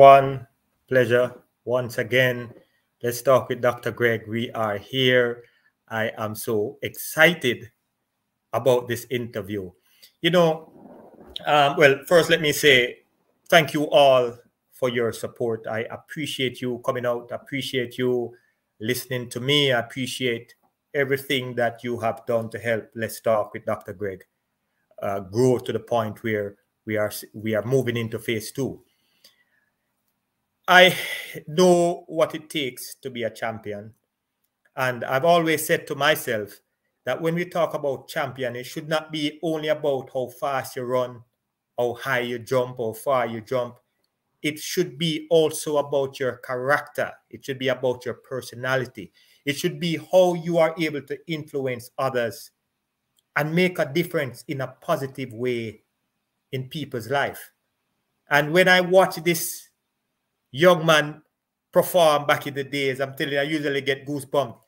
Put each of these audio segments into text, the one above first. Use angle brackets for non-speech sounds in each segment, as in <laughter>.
Everyone. Pleasure once again. Let's talk with Dr. Greg. We are here. I am so excited about this interview. You know, um, well, first, let me say thank you all for your support. I appreciate you coming out, appreciate you listening to me, I appreciate everything that you have done to help Let's Talk with Dr. Greg uh, grow to the point where we are we are moving into phase two. I know what it takes to be a champion, and I've always said to myself that when we talk about champion, it should not be only about how fast you run, how high you jump, how far you jump. It should be also about your character. It should be about your personality. It should be how you are able to influence others and make a difference in a positive way in people's life. And when I watch this young man perform back in the days, I'm telling you, I usually get goosebumps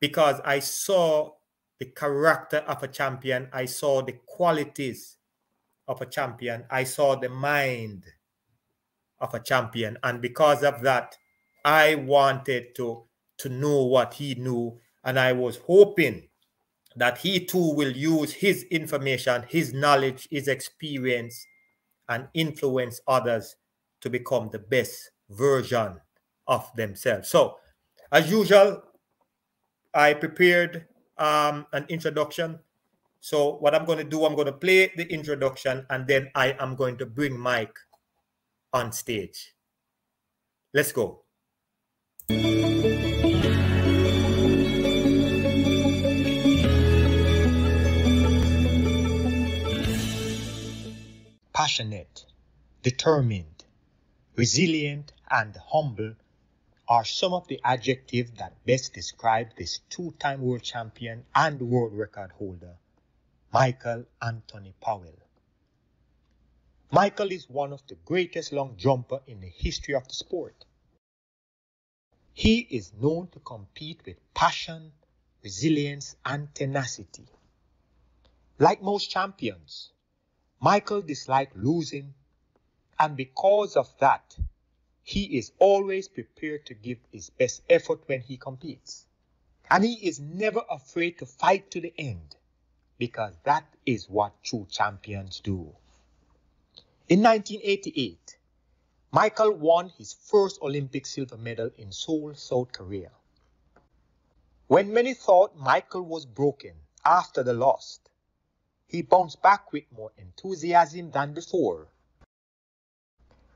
because I saw the character of a champion. I saw the qualities of a champion. I saw the mind of a champion. And because of that, I wanted to, to know what he knew. And I was hoping that he too will use his information, his knowledge, his experience, and influence others to become the best version of themselves. So, as usual, I prepared um, an introduction. So, what I'm going to do, I'm going to play the introduction and then I am going to bring Mike on stage. Let's go. passionate, determined, resilient, and humble are some of the adjectives that best describe this two time world champion and world record holder, Michael Anthony Powell. Michael is one of the greatest long jumper in the history of the sport. He is known to compete with passion, resilience, and tenacity. Like most champions, Michael disliked losing, and because of that, he is always prepared to give his best effort when he competes. And he is never afraid to fight to the end, because that is what true champions do. In 1988, Michael won his first Olympic silver medal in Seoul, South Korea. When many thought Michael was broken after the loss, he bounced back with more enthusiasm than before.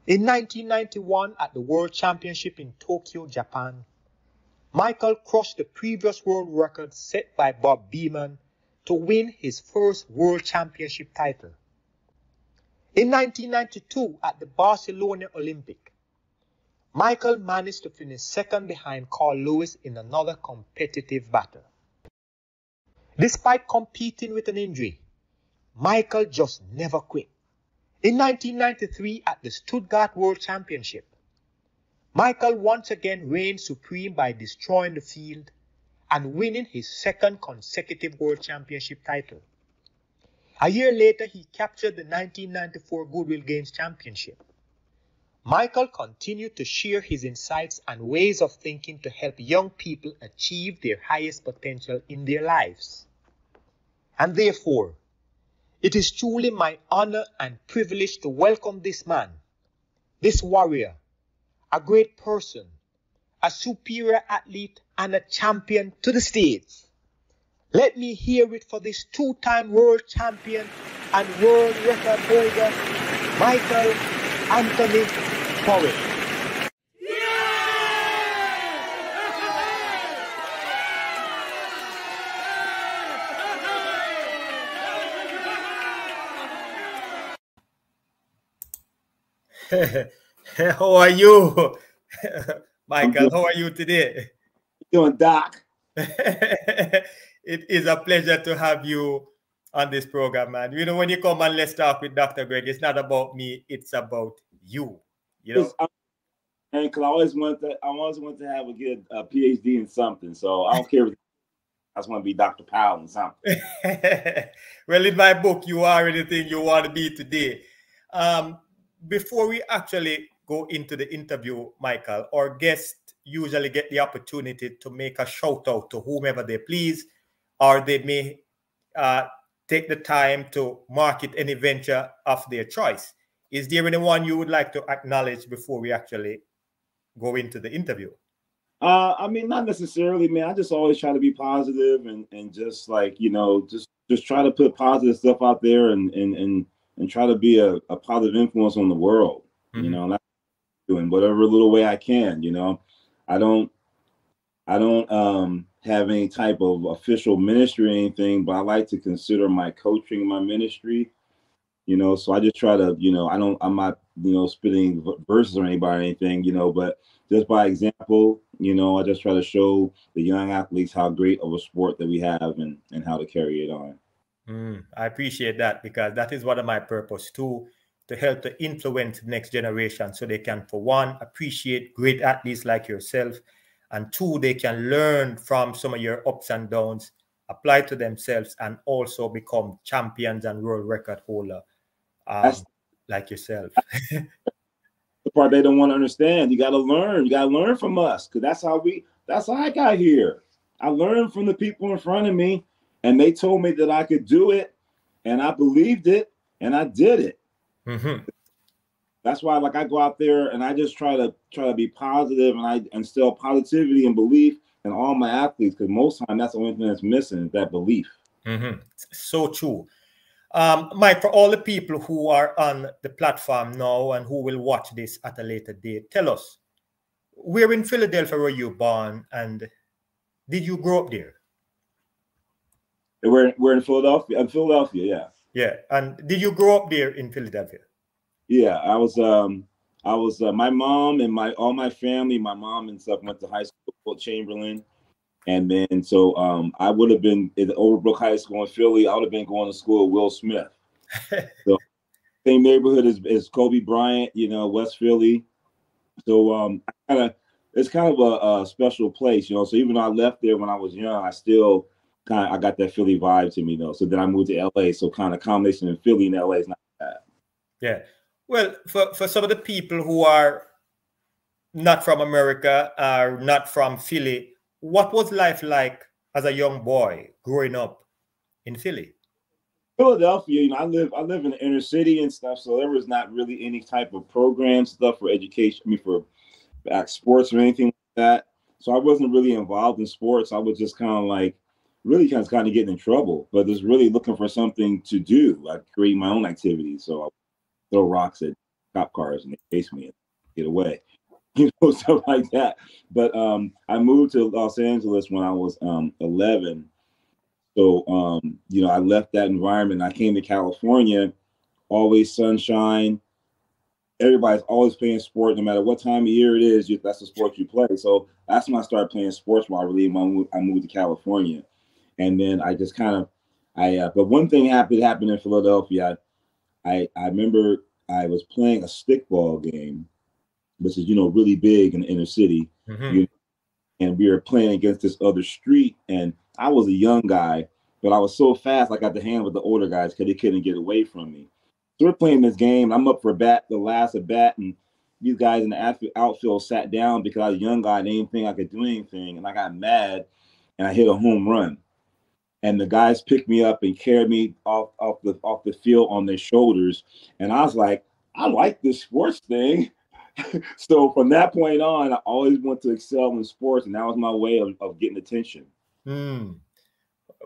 In 1991, at the World Championship in Tokyo, Japan, Michael crushed the previous world record set by Bob Beamon to win his first World Championship title. In 1992, at the Barcelona Olympic, Michael managed to finish second behind Carl Lewis in another competitive battle. Despite competing with an injury, Michael just never quit. In 1993 at the Stuttgart World Championship, Michael once again reigned supreme by destroying the field and winning his second consecutive World Championship title. A year later, he captured the 1994 Goodwill Games Championship. Michael continued to share his insights and ways of thinking to help young people achieve their highest potential in their lives. And therefore, it is truly my honor and privilege to welcome this man, this warrior, a great person, a superior athlete, and a champion to the stage. Let me hear it for this two time world champion and world record holder, Michael Anthony Powell. <laughs> how are you, <laughs> Michael? How are you today? Doing, Doc. <laughs> it is a pleasure to have you on this program, man. You know, when you come and let's talk with Dr. Greg, it's not about me, it's about you. You know, and because I always want to, I always want to have a good uh, PhD in something. So I don't care. I just want to be Dr. Powell in something. well, in my book, you are anything you want to be today. Um, before we actually go into the interview, Michael, our guests usually get the opportunity to make a shout out to whomever they please, or they may uh, take the time to market any venture of their choice. Is there anyone you would like to acknowledge before we actually go into the interview? Uh, I mean, not necessarily, man. I just always try to be positive and and just like you know, just just try to put positive stuff out there and and and and try to be a, a positive influence on the world. Mm-hmm. You know, doing whatever little way I can. You know, I don't I don't um have any type of official ministry or anything, but I like to consider my coaching my ministry. You know, so I just try to, you know, I don't, I'm not, you know, spitting verses or anybody or anything, you know, but just by example, you know, I just try to show the young athletes how great of a sport that we have and and how to carry it on. Mm, I appreciate that because that is one of my purpose too, to help to influence the next generation so they can, for one, appreciate great athletes like yourself, and two, they can learn from some of your ups and downs, apply to themselves, and also become champions and world record holder um, like yourself. the part they don't want to understand. You got to learn. You got to learn from us because that's how we. That's how I got here. I learned from the people in front of me, and they told me that I could do it, and I believed it, and I did it. Mm-hmm. That's why, like, I go out there and I just try to try to be positive, and I instill positivity and belief in all my athletes because most time that's the only thing that's missing is that belief. Mm-hmm. So true. Um, Mike, for all the people who are on the platform now and who will watch this at a later date, tell us where in Philadelphia were you born and did you grow up there? We're, we're in Philadelphia. In Philadelphia, yeah. Yeah. And did you grow up there in Philadelphia? Yeah, I was um I was uh, my mom and my all my family, my mom and stuff went to high school at Chamberlain. And then so um, I would have been in Overbrook High School in Philly. I would have been going to school with Will Smith. <laughs> so same neighborhood as, as Kobe Bryant, you know, West Philly. So um, kind of it's kind of a, a, special place, you know. So even though I left there when I was young, I still kind of I got that Philly vibe to me, though. So then I moved to LA. So kind of combination in Philly and LA is not bad. Yeah. Well, for, for some of the people who are not from America, are not from Philly, what was life like as a young boy growing up in Philly? Philadelphia, you know, I live I live in the inner city and stuff, so there was not really any type of program stuff for education. I mean, for back sports or anything like that. So I wasn't really involved in sports. I was just kind of like really kind of getting in trouble, but just really looking for something to do. I create my own activities, so I throw rocks at cop cars and they chase me and get away. <laughs> you know, stuff like that. But um, I moved to Los Angeles when I was um, 11. So, um, you know, I left that environment. I came to California, always sunshine. Everybody's always playing sport, no matter what time of year it is. That's the sport you play. So that's when I started playing sports. While I really I moved to California, and then I just kind of, I. Uh, but one thing happened happened in Philadelphia. I, I I remember I was playing a stickball game which is you know really big in the inner city. Mm-hmm. You, and we were playing against this other street, and I was a young guy, but I was so fast I got the hand with the older guys because they couldn't get away from me. So we're playing this game. I'm up for bat, the last at bat, and these guys in the outfield sat down because I was a young guy and they didn't think I could do anything, and I got mad, and I hit a home run. And the guys picked me up and carried me off off the off the field on their shoulders, and I was like, I like this sports thing. <laughs> so from that point on, I always want to excel in sports, and that was my way of, of getting attention. Mm.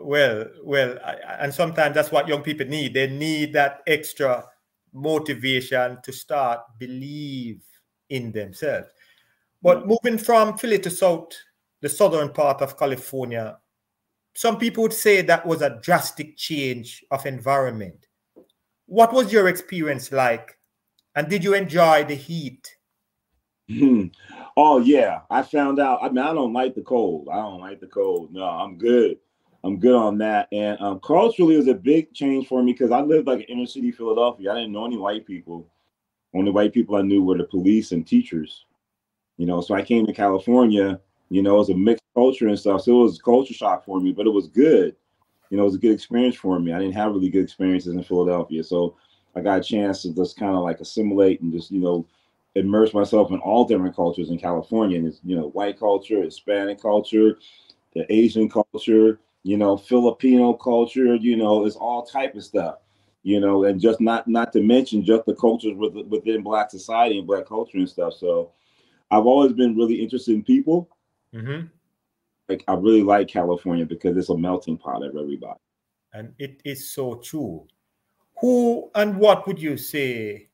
Well, well, I, and sometimes that's what young people need. They need that extra motivation to start believe in themselves. But moving from Philly to South, the southern part of California, some people would say that was a drastic change of environment. What was your experience like? And did you enjoy the heat Hmm. Oh yeah, I found out. I mean, I don't like the cold. I don't like the cold. No, I'm good. I'm good on that. And um, culturally, it was a big change for me because I lived like in inner city Philadelphia. I didn't know any white people. Only white people I knew were the police and teachers. You know, so I came to California. You know, it was a mixed culture and stuff. So it was culture shock for me, but it was good. You know, it was a good experience for me. I didn't have really good experiences in Philadelphia, so I got a chance to just kind of like assimilate and just you know immerse myself in all different cultures in California. And it's you know white culture, Hispanic culture, the Asian culture, you know Filipino culture. You know, it's all type of stuff. You know, and just not not to mention just the cultures with, within Black society and Black culture and stuff. So, I've always been really interested in people. Mm-hmm. Like I really like California because it's a melting pot of everybody. And it is so true. Who and what would you say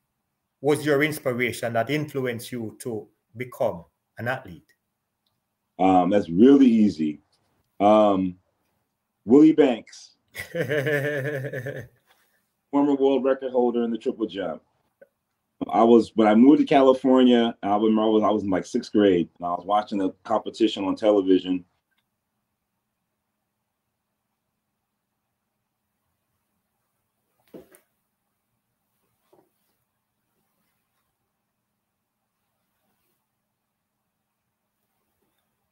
was your inspiration that influenced you to become an athlete? Um, that's really easy. Um, Willie Banks, <laughs> former world record holder in the triple jump. I was when I moved to California. I remember I was I was in like sixth grade, and I was watching the competition on television.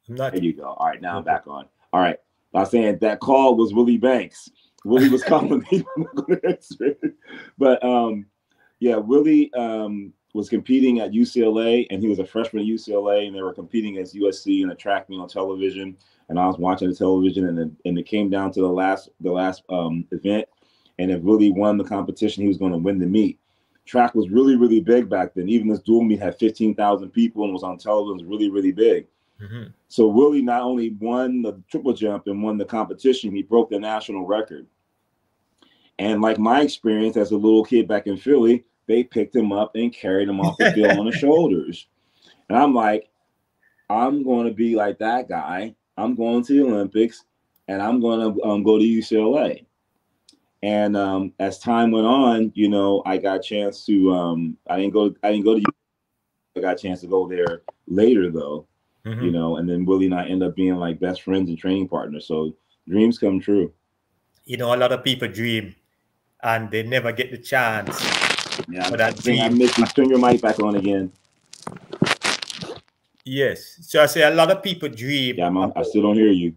I'm not- there you go. All right, now I'm back on. All right. I was saying that call was Willie Banks. Willie was calling me. <laughs> but um, yeah, Willie um, was competing at UCLA, and he was a freshman at UCLA, and they were competing against USC in a track meet on television. And I was watching the television, and then, and it came down to the last the last um, event, and if Willie won the competition, he was going to win the meet. Track was really really big back then. Even this dual meet had fifteen thousand people and was on television. It was really really big. Mm-hmm. So Willie not only won the triple jump and won the competition, he broke the national record. And like my experience as a little kid back in Philly, they picked him up and carried him off the field on the <laughs> shoulders. And I'm like, I'm going to be like that guy. I'm going to the Olympics, and I'm going to um, go to UCLA. And um, as time went on, you know, I got a chance to. Um, I didn't go. I didn't go to. I got a chance to go there later, though mm-hmm. you know, and then Willie and I end up being like best friends and training partners. So dreams come true. You know, a lot of people dream and they never get the chance. Yeah, for that dream. I missed. Turn your mic back on again. Yes. So I say a lot of people dream. Yeah, I'm, I still don't hear you.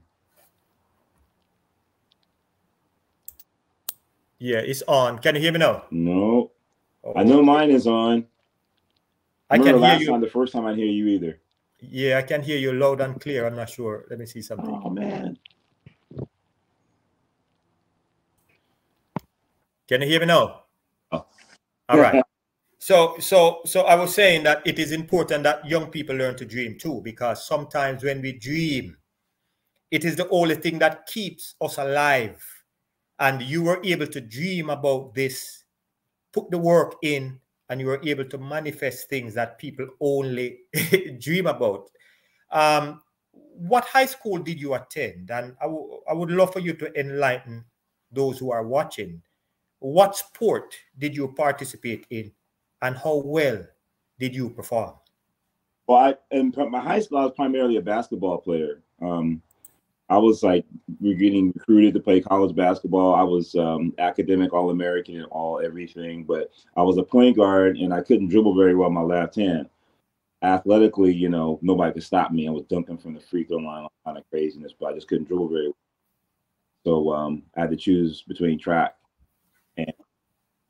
Yeah, it's on. Can you hear me now? No. Oh. I know mine is on. I, I can hear you. Time, the first time I hear you either. Yeah, I can hear you loud and clear. I'm not sure. Let me see something. Oh man. Can you hear me now? Oh. All right. So, so, so I was saying that it is important that young people learn to dream too, because sometimes when we dream, it is the only thing that keeps us alive. And you were able to dream about this, put the work in, and you were able to manifest things that people only <laughs> dream about. Um, what high school did you attend? And I, I would love for you to enlighten those who are watching. What sport did you participate in, and how well did you perform? Well, I, in my high school, I was primarily a basketball player. Um, I was like we're getting recruited to play college basketball. I was um, academic All American and all everything, but I was a point guard and I couldn't dribble very well my left hand. Athletically, you know, nobody could stop me. I was dunking from the free throw line, kind of craziness, but I just couldn't dribble very well. So um, I had to choose between track and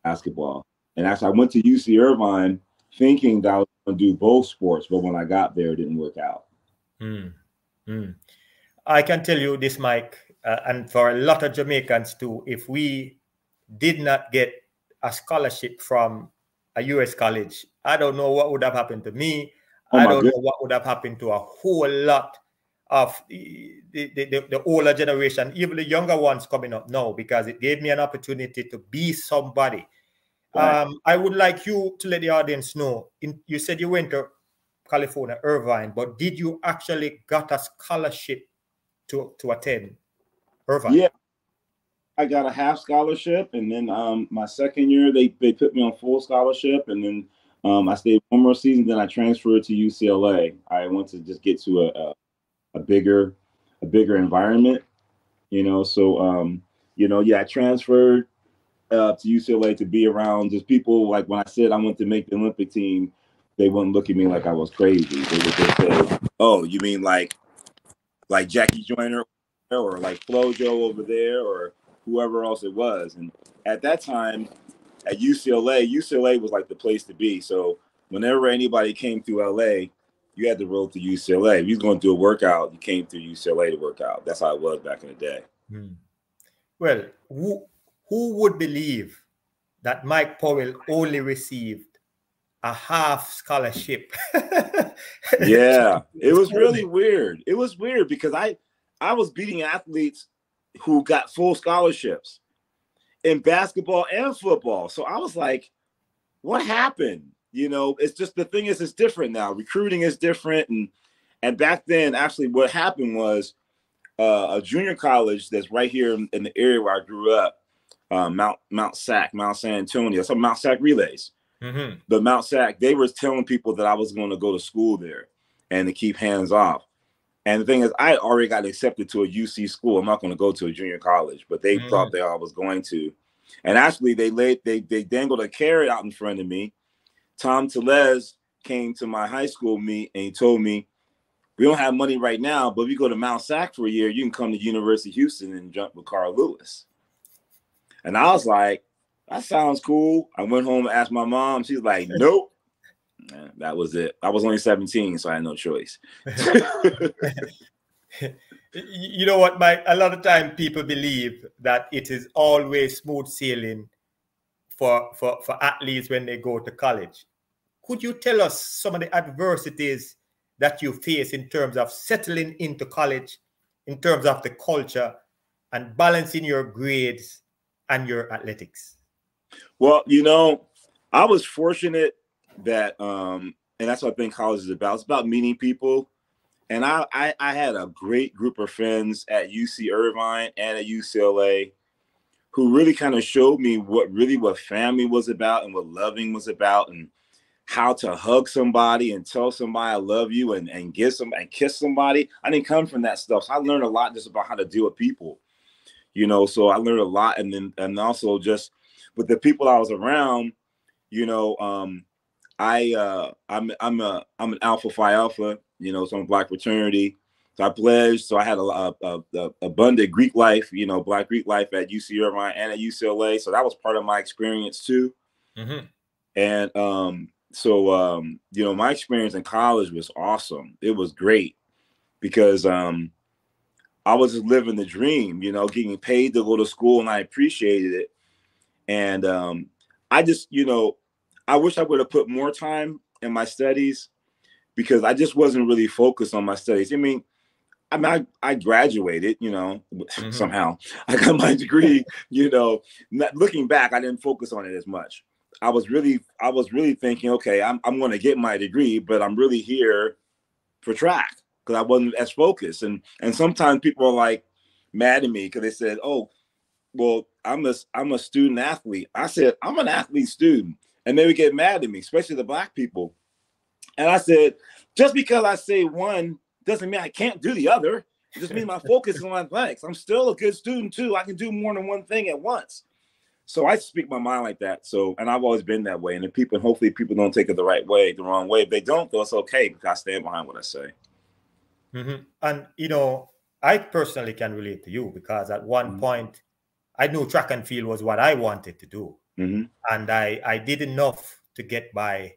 basketball. And actually, I went to UC Irvine thinking that I was going to do both sports, but when I got there, it didn't work out. Mm. Mm. I can tell you this, Mike, uh, and for a lot of Jamaicans too, if we did not get a scholarship from a US college, I don't know what would have happened to me. Oh I don't know what would have happened to a whole lot of the, the, the, older generation, even the younger ones coming up now, because it gave me an opportunity to be somebody. Right. Um, I would like you to let the audience know. In, you said you went to California, Irvine, but did you actually got a scholarship to to attend Irvine? Yeah, I got a half scholarship, and then um, my second year they they put me on full scholarship, and then um, I stayed one more season. Then I transferred to UCLA. I went to just get to a a, a bigger a bigger environment, you know. So um, you know, yeah, I transferred uh, to UCLA to be around just people like when I said I went to make the Olympic team, they wouldn't look at me like I was crazy. They would just say, "Oh, you mean like like Jackie Joyner or like Flojo over there or whoever else it was. And at that time, at UCLA, UCLA was like the place to be. So whenever anybody came through LA, you had to roll to UCLA. If you was going to do a workout, you came through UCLA to work out. That's how it was back in the day. Hmm. Well, who who would believe that Mike Powell only received a half scholarship? <laughs> yeah, it was really weird. It was weird because I I was beating athletes who got full scholarships in basketball and football. So I was like, what happened? You know, it's just the thing is it's different now. Recruiting is different and and back then actually what happened was uh, a junior college that's right here in, in the area where I grew up, uh, Mount Mount Sac, Mount San Antonio, some Mount Sac relays. Mm-hmm. The Mount Sac, they were telling people that I was going to go to school there and to keep hands off. And the thing is, I already got accepted to a UC school. I'm not going to go to a junior college, but they mm-hmm. thought that I was going to. And actually, they laid they they dangled a carrot out in front of me. Tom Tellez came to my high school meet and he told me, "We don't have money right now, but if you go to Mount Sac for a year, you can come to University of Houston and jump with Carl Lewis." And I was like, "That sounds cool." I went home and asked my mom. She's like, <laughs> "Nope." that was it. I was only 17, so I had no choice. <laughs> you know what, Mike? A lot of time people believe that it is always smooth sailing for, for, for athletes when they go to college. Could you tell us some of the adversities that you face in terms of settling into college, in terms of the culture, and balancing your grades and your athletics? Well, you know, I was fortunate that um and that's what I think college is about. It's about meeting people. And I, I, I had a great group of friends at UC Irvine and at UCLA who really kind of showed me what really what family was about and what loving was about and how to hug somebody and tell somebody I love you and, and give some and kiss somebody. I didn't come from that stuff. So I learned a lot just about how to deal with people. You know, so I learned a lot and then and also just with the people I was around, you know, um, I uh I'm I'm a I'm an Alpha Phi Alpha, you know, so I'm black fraternity. So I pledged. So I had a, a, a, abundant Greek life, you know, Black Greek life at UC Irvine and at UCLA. So that was part of my experience too. Mm-hmm. And um, so um, you know, my experience in college was awesome. It was great because um, I was just living the dream, you know, getting paid to go to school, and I appreciated it. And um, I just, you know, I wish I would have put more time in my studies because I just wasn't really focused on my studies. I mean, I mean, I, I graduated, you know, mm-hmm. somehow <laughs> I got my degree, you know, not, looking back, I didn't focus on it as much. I was really, I was really thinking, okay, I'm, I'm going to get my degree, but I'm really here for track because I wasn't as focused. And, and sometimes people are like mad at me because they said, oh, well, I'm a, I'm a student athlete. I said, I'm an athlete student and they would get mad at me, especially the black people. And I said, just because I say one doesn't mean I can't do the other. It just means my focus is on athletics. I'm still a good student too. I can do more than one thing at once. So I speak my mind like that. So, and I've always been that way. And if people, hopefully, people don't take it the right way, the wrong way. If they don't, though, it's okay because I stand behind what I say. Mm-hmm. And you know, I personally can relate to you because at one mm-hmm. point, I knew track and field was what I wanted to do. Mm-hmm. And I, I did enough to get by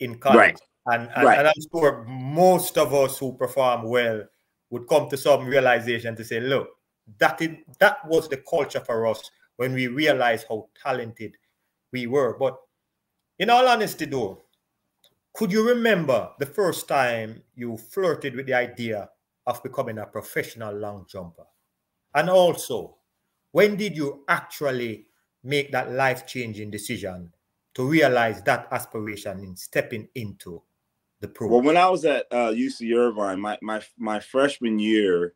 in college. Right. And, and, right. and I'm sure most of us who perform well would come to some realization to say, look, that is, that was the culture for us when we realized how talented we were. But in all honesty, though, could you remember the first time you flirted with the idea of becoming a professional long jumper? And also, when did you actually make that life changing decision to realize that aspiration in stepping into the pro? Well, when I was at uh, UC Irvine, my my my freshman year,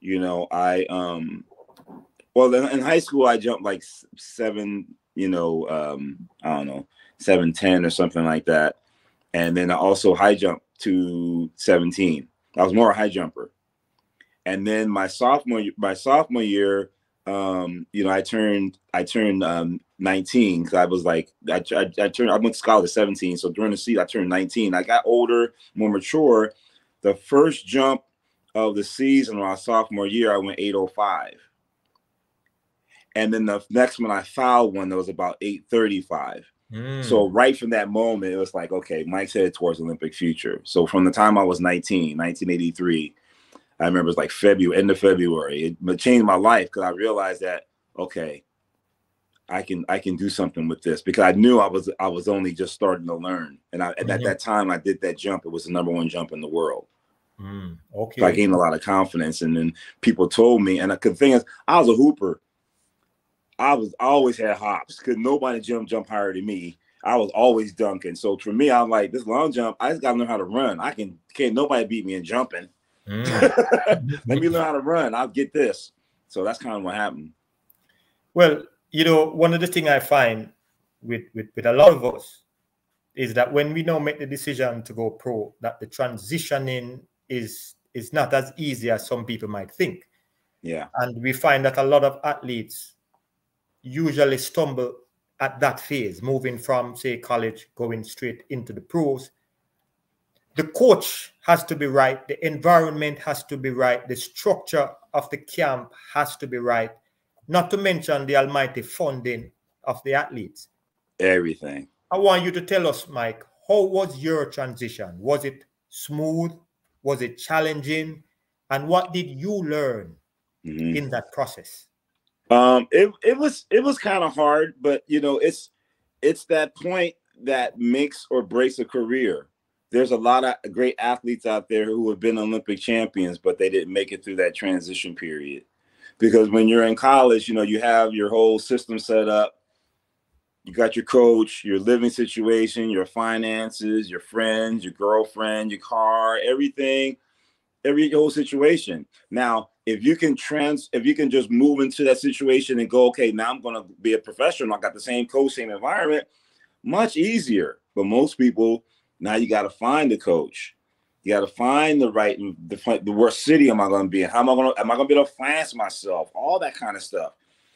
you know, I um, well in, in high school I jumped like seven, you know, um, I don't know, seven ten or something like that, and then I also high jump to seventeen. I was more a high jumper, and then my sophomore my sophomore year um, you know, I turned I turned um, 19 because I was like I, I, I, turned I went to college at 17. So during the season I turned 19. I got older, more mature. The first jump of the season my sophomore year, I went 805. And then the next one I fouled one that was about 835. Mm. So right from that moment, it was like, okay, Mike's headed towards Olympic future. So from the time I was 19, 1983, I remember it was like February, end of February. It changed my life because I realized that, okay, I can I can do something with this because I knew I was I was only just starting to learn. And, I, mm-hmm. at that time I did that jump. It was the number one jump in the world. Mm, okay. So I gained a lot of confidence. And then people told me, and the thing is, I was a hooper. I was I always had hops because nobody jump jump higher than me. I was always dunking. So for me, I'm like this long jump. I just gotta learn how to run. I can can't nobody beat me in jumping. Mm. <laughs> Let me learn how to run. I'll get this. So that's kind of what happened. Well, you know, one of the things I find with, with with a lot of us is that when we now make the decision to go pro, that the transitioning is is not as easy as some people might think. Yeah. And we find that a lot of athletes usually stumble at that phase, moving from, say, college, going straight into the pros. The coach has to be right, the environment has to be right, the structure of the camp has to be right, not to mention the almighty funding of the athletes. Everything. I want you to tell us, Mike, how was your transition? Was it smooth? Was it challenging? And what did you learn mm-hmm. in that process? Um, it it was it was kind of hard, but you know, it's it's that point that makes or breaks a career. There's a lot of great athletes out there who have been Olympic champions, but they didn't make it through that transition period. Because when you're in college, you know, you have your whole system set up. You got your coach, your living situation, your finances, your friends, your girlfriend, your car, everything, every whole situation. Now, if you can trans if you can just move into that situation and go okay now i'm going to be a professional. I got the same coach same environment much easier. But most people now you got to find the coach. You got to find the right the, the worst city am i going to be in? How am i going to am i going to be able to finance myself? All that kind of stuff.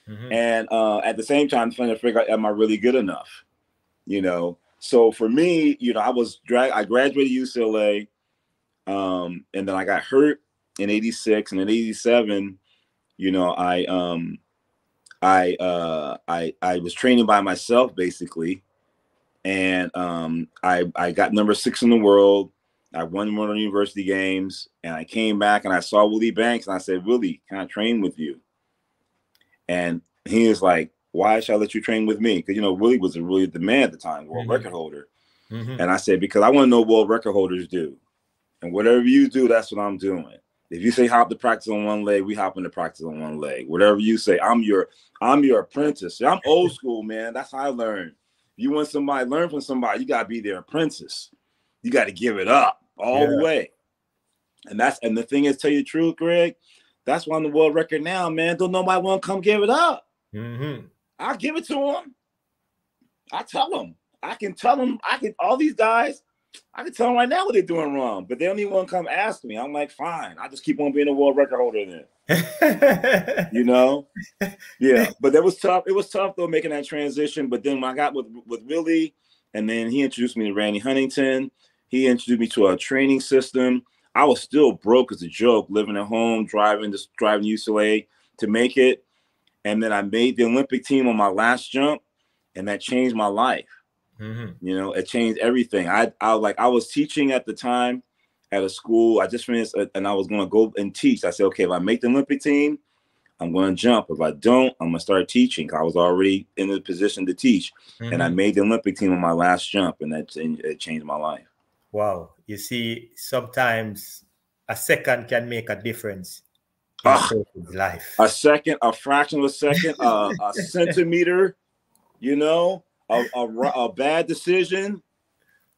Mm-hmm. and uh, at the same time trying to figure out am i really good enough? You know? So for me you know i was drag i graduated ucla um, and then i got hurt in 86 and in 87 you know i um i uh i i was training by myself basically. And um i i got number six in the world. I won one of the university games and i came back and i saw willie banks and i said willie can i train with you? And he was like why should i let you train with me? Because you know willie was a really the man at the time world mm-hmm. record holder. Mm-hmm. and i said because i want to know what world record holders do and whatever you do that's what i'm doing if you say hop to practice on one leg, we hop into practice on one leg. Whatever you say, I'm your I'm your apprentice. I'm old school, man. That's how I learned. If you want somebody learn from somebody, you gotta be their apprentice. You got to give it up all yeah. the way. And that's and the thing is, tell you the truth, Greg. That's why on the world record now, man. Don't nobody want to come give it up. Mm-hmm. I'll give it to them. I tell them. I can tell them. I can all these guys. I can tell them right now what they're doing wrong, but they don't even want to come ask me. I'm like, fine, I just keep on being a world record holder then. <laughs> you know? Yeah. But that was tough. It was tough though making that transition. But then when I got with with Willie, and then he introduced me to Randy Huntington. He introduced me to a training system. I was still broke as a joke, living at home, driving just driving UCLA to make it. And then I made the Olympic team on my last jump, and that changed my life Mm-hmm. You know, it changed everything. I, I like I was teaching at the time at a school. I just finished, uh, and I was going to go and teach. I said, okay, if I make the Olympic team, I'm going to jump. If I don't, I'm going to start teaching. I was already in the position to teach, mm-hmm. and I mm-hmm. made the Olympic team on my last jump, and that it changed my life. Wow! You see, sometimes a second can make a difference in uh, life. A second, a fraction of a second, uh, a <laughs> centimeter. You know, a, a, a bad decision,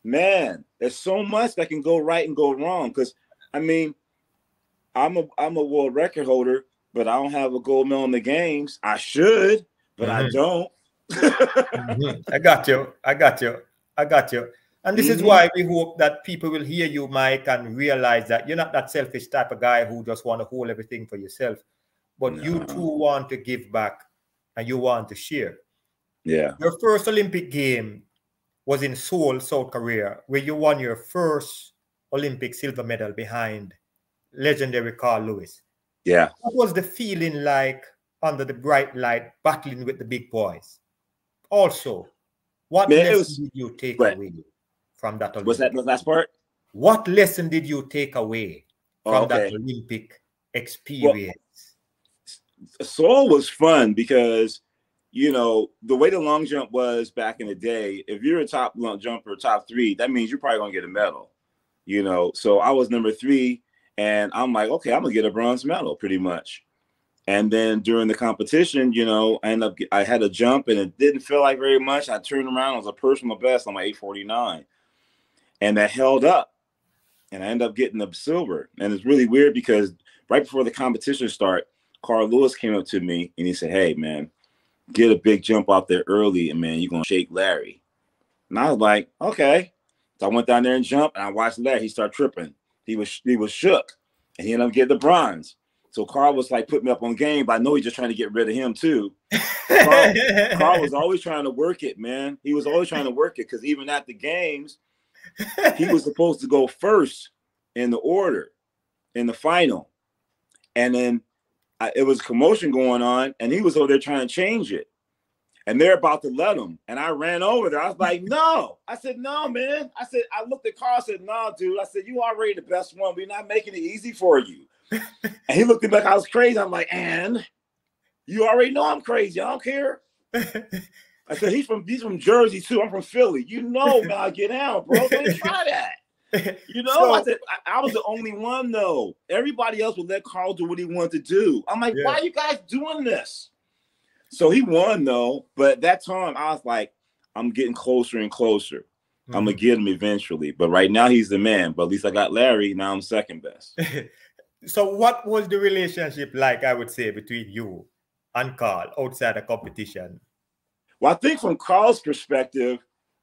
man, there's so much that can go right and go wrong. Because I mean, I'm a I'm a world record holder, but I don't have a gold medal in the games. I should, but mm-hmm. I don't. mm-hmm. I got you. I got you. I got you. And this mm-hmm. is why we hope that people will hear you, Mike, and realize that you're not that selfish type of guy who just want to hold everything for yourself, but no. you too want to give back and you want to share. Yeah. Your first Olympic game was in Seoul, South Korea, where you won your first Olympic silver medal behind legendary Carl Lewis. Yeah. What was the feeling like under the bright light, battling with the big boys. Also, what Man, lesson was- did you take Right. away from that? Was that Olympic? the last part? What lesson did you take away Oh, from okay. that Olympic experience? Seoul was fun because you know the way the long jump was back in the day. If you're a top long jumper, top three, that means you're probably gonna get a medal. You know, so I was number three, and I'm like, okay, I'm gonna get a bronze medal, pretty much. And then during the competition, you know, I ended up I had a jump and it didn't feel like very much. I turned around, it was a personal best on my 849, and that held up, and I ended up getting the silver. And it's really weird because right before the competition start, Carl Lewis came up to me and he said, Hey man, get a big jump out there early and man, you're gonna shake Larry. And I was like, okay. So I went down there and jumped and I watched Larry. He started tripping. He was he was shook and he ended up getting the bronze. So Carl was like put me up on game, but I know he's just trying to get rid of him too. Carl, Carl was always trying to work it, man. He was always trying to work it because even at the games, he was supposed to go first in the order in the final. And then I, it was commotion going on, and he was over there trying to change it. And they're about to let him. And I ran over there. I was like, no. I said, no, man. I said, I looked at Carl, I said, no, dude. I said, you already the best one. We're not making it easy for you. <laughs> and he looked at me like I was crazy. I'm like, and you already know I'm crazy. I don't care. <laughs> I said, he's from he's from Jersey too. I'm from Philly. You know, now get out, bro. Don't try that. You <laughs> know, So- I said I, I was the only one though. Everybody else would let Carl do what he wanted to do. I'm like, Yeah. why are you guys doing this? So he won though, but that time I was like, I'm getting closer and closer. I'm gonna mm-hmm. get him eventually, but right now he's the man. But at least I got Larry. Now I'm second best. <laughs> so, what was the relationship like? I would say between you and Carl outside the competition. Well, I think from Carl's perspective,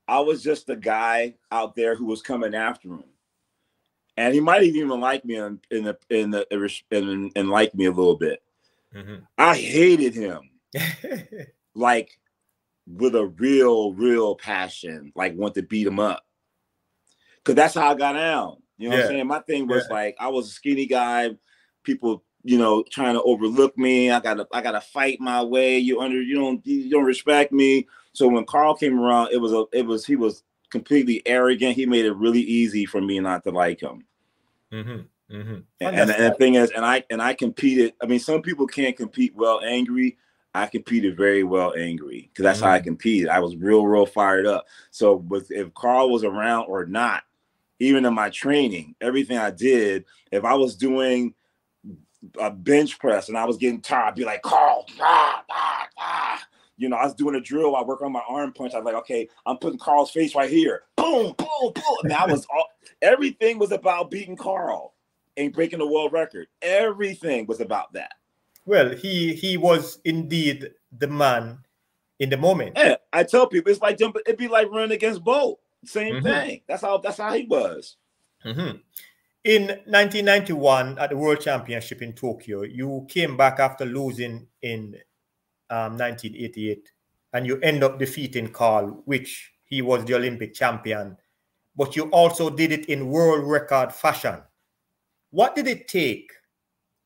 I was just a guy out there who was coming after him, and he might even like me in, in the in the and, and like me a little bit. Mhm. I hated him <laughs> like with a real, real passion, like want to beat him up. Cause that's how I got down. You know what I'm saying? My thing was Yeah. like I was a skinny guy, people, you know, trying to overlook me. I gotta I gotta fight my way. You under you don't you don't respect me. So when Carl came around, it was a it was he was completely arrogant. He made it really easy for me not to like him. Mhm, mhm. And, and, and the thing is, and I and I competed. I mean, some people can't compete well angry. I competed very well angry because that's how I competed. I was real, real fired up. So with if Carl was around or not, even in my training, everything I did, if I was doing a bench press and I was getting tired, I'd be like, Carl, ah, ah, ah. You know, I was doing a drill. I work on my arm punch. I was like, okay, I'm putting Carl's face right here. Boom, boom, boom. And that was all. Everything was about beating Carl and breaking the world record. Everything was about that. Well, he he was indeed the man in the moment. Yeah, I tell people it's like jumping. It'd be like running against Bolt. Same Mhm. thing. That's how. That's how he was. Mhm. In 1991, at the World Championship in Tokyo, you came back after losing in um, 1988, and you end up defeating Carl, which he was the Olympic champion. But you also did it in world record fashion. What did it take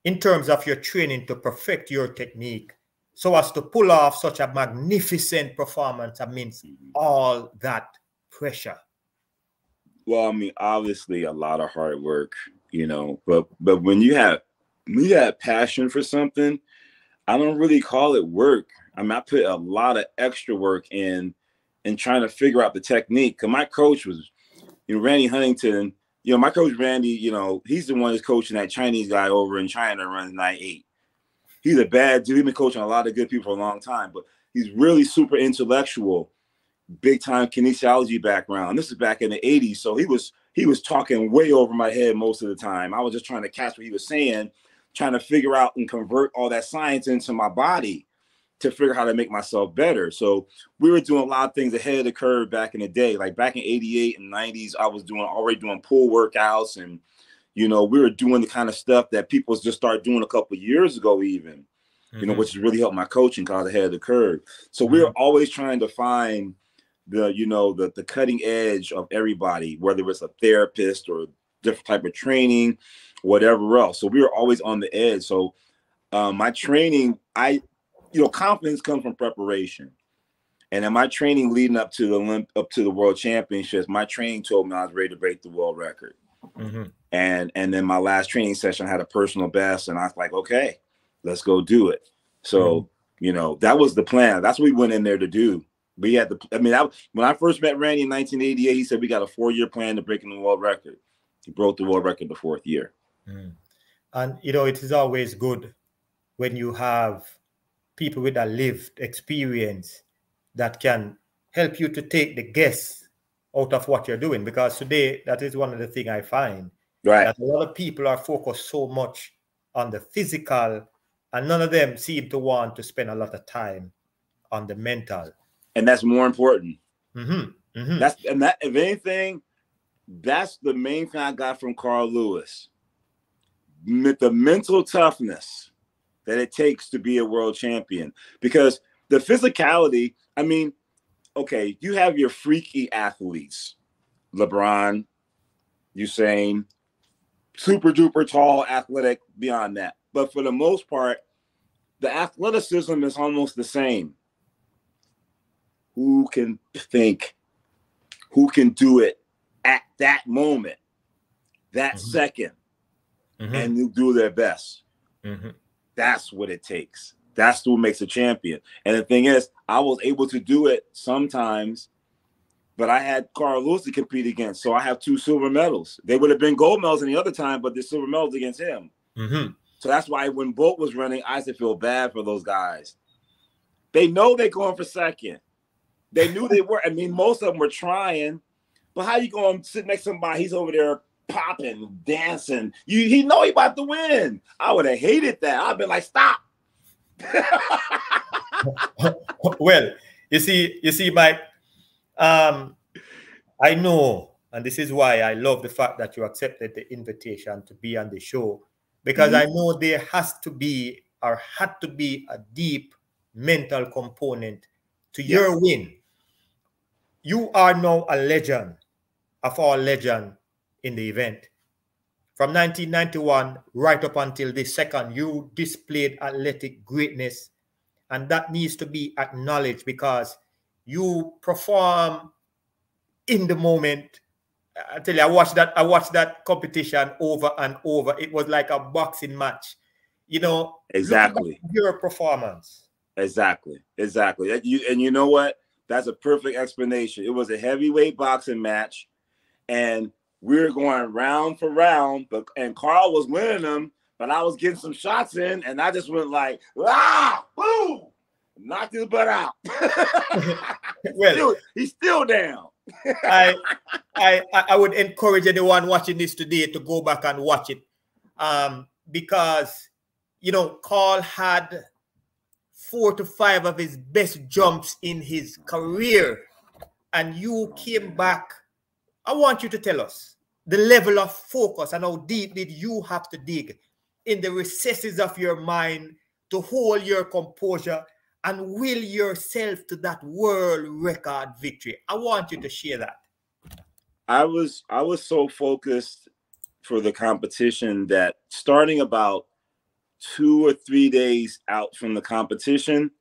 in terms of your training to perfect your technique so as to pull off such a magnificent performance amidst all that pressure? Well, I mean, obviously a lot of hard work, you know, but but when you have when you have passion for something, I don't really call it work. I mean, I put a lot of extra work in in trying to figure out the technique. Cause my coach was, you know, Randy Huntington. You know, my coach Randy, you know, he's the one that's coaching that Chinese guy over in China runs nine eight. He's a bad dude. He's been coaching a lot of good people for a long time, but he's really super intellectual big time kinesiology background. This is back in the 80s. So he was he was talking way over my head most of the time. I was just trying to catch what he was saying, trying to figure out and convert all that science into my body to figure how to make myself better. So we were doing a lot of things ahead of the curve back in the day. Like back in 88 and 90s, I was doing already doing pull workouts and you know, we were doing the kind of stuff that people just started doing a couple of years ago, even, you know, Mhm. which has really helped my coaching because ahead of the curve. So we we're always trying to find the you know the the cutting edge of everybody whether it's a therapist or different type of training whatever else so we were always on the edge so um, my training i you know, confidence comes from preparation. And in my training leading up to the Olymp- up to the World Championships, my training told me I was ready to break the world record. Mm-hmm. And and then my last training session I had a personal best, and I was like, okay, let's go do it. So mm-hmm. you know that was the plan. That's what we went in there to do. We had the. I mean, I, when I first met Randy in 1988, he said we got a four year plan to breaking the world record. He broke the world record the fourth year. Mm. And you know, it is always good when you have people with a lived experience that can help you to take the guess out of what you're doing. Because today, that is one of the things I find. Right. That a lot of people are focused so much on the physical, and none of them seem to want to spend a lot of time on the mental. And that's more important. Mm-hmm. Mm-hmm. That's and that if anything, that's the main thing I got from Carl Lewis. The mental toughness that it takes to be a world champion. Because the physicality, I mean, okay, you have your freaky athletes, LeBron, Usain, super duper tall, athletic, beyond that. But for the most part, the athleticism is almost the same. Who can think? Who can do it at that moment, that mm-hmm. 2nd mm-hmm. and do their best? Mm-hmm. That's what it takes. That's what makes a champion. And the thing is, I was able to do it sometimes, but I had Carl Lewis to compete against. So I have two silver medals. They would have been gold medals any other time, but the silver medals against him. Mm-hmm. So that's why when Bolt was running, I used to feel bad for those guys. They know they're going for second. They knew they were. I mean, most of them were trying, but how you going to sit next to somebody? He's over there popping, dancing. You he know he about to win. I would have hated that. I've been like, stop. <laughs> well, you see, you see, Mike, um, I know, and this is why I love the fact that you accepted the invitation to be on the show, because mm-hmm. I know there has to be or had to be a deep mental component to your win. You are now a legend of all legend in the event. From 1991 right up until this second, you displayed athletic greatness, and that needs to be acknowledged because you perform in the moment. I tell you, I watched that. I watched that competition over and over. It was like a boxing match. You know, exactly your performance. Exactly, exactly. You and you know what? That's a perfect explanation. It was a heavyweight boxing match, and we were going round for round, but and Carl was winning them, but I was getting some shots in, and I just went like, ah, boom, knocked his butt out. <laughs> well, still, he's still down. <laughs> I, I, I would encourage anyone watching this today to go back and watch it, um, because you know Carl had four to five of his best jumps in his career, and you came back. I want you to tell us the level of focus and how deep did you have to dig in the recesses of your mind to hold your composure and will yourself to that world record victory. I want you to share that. I was i was so focused for the competition that starting about two or three days out from the competition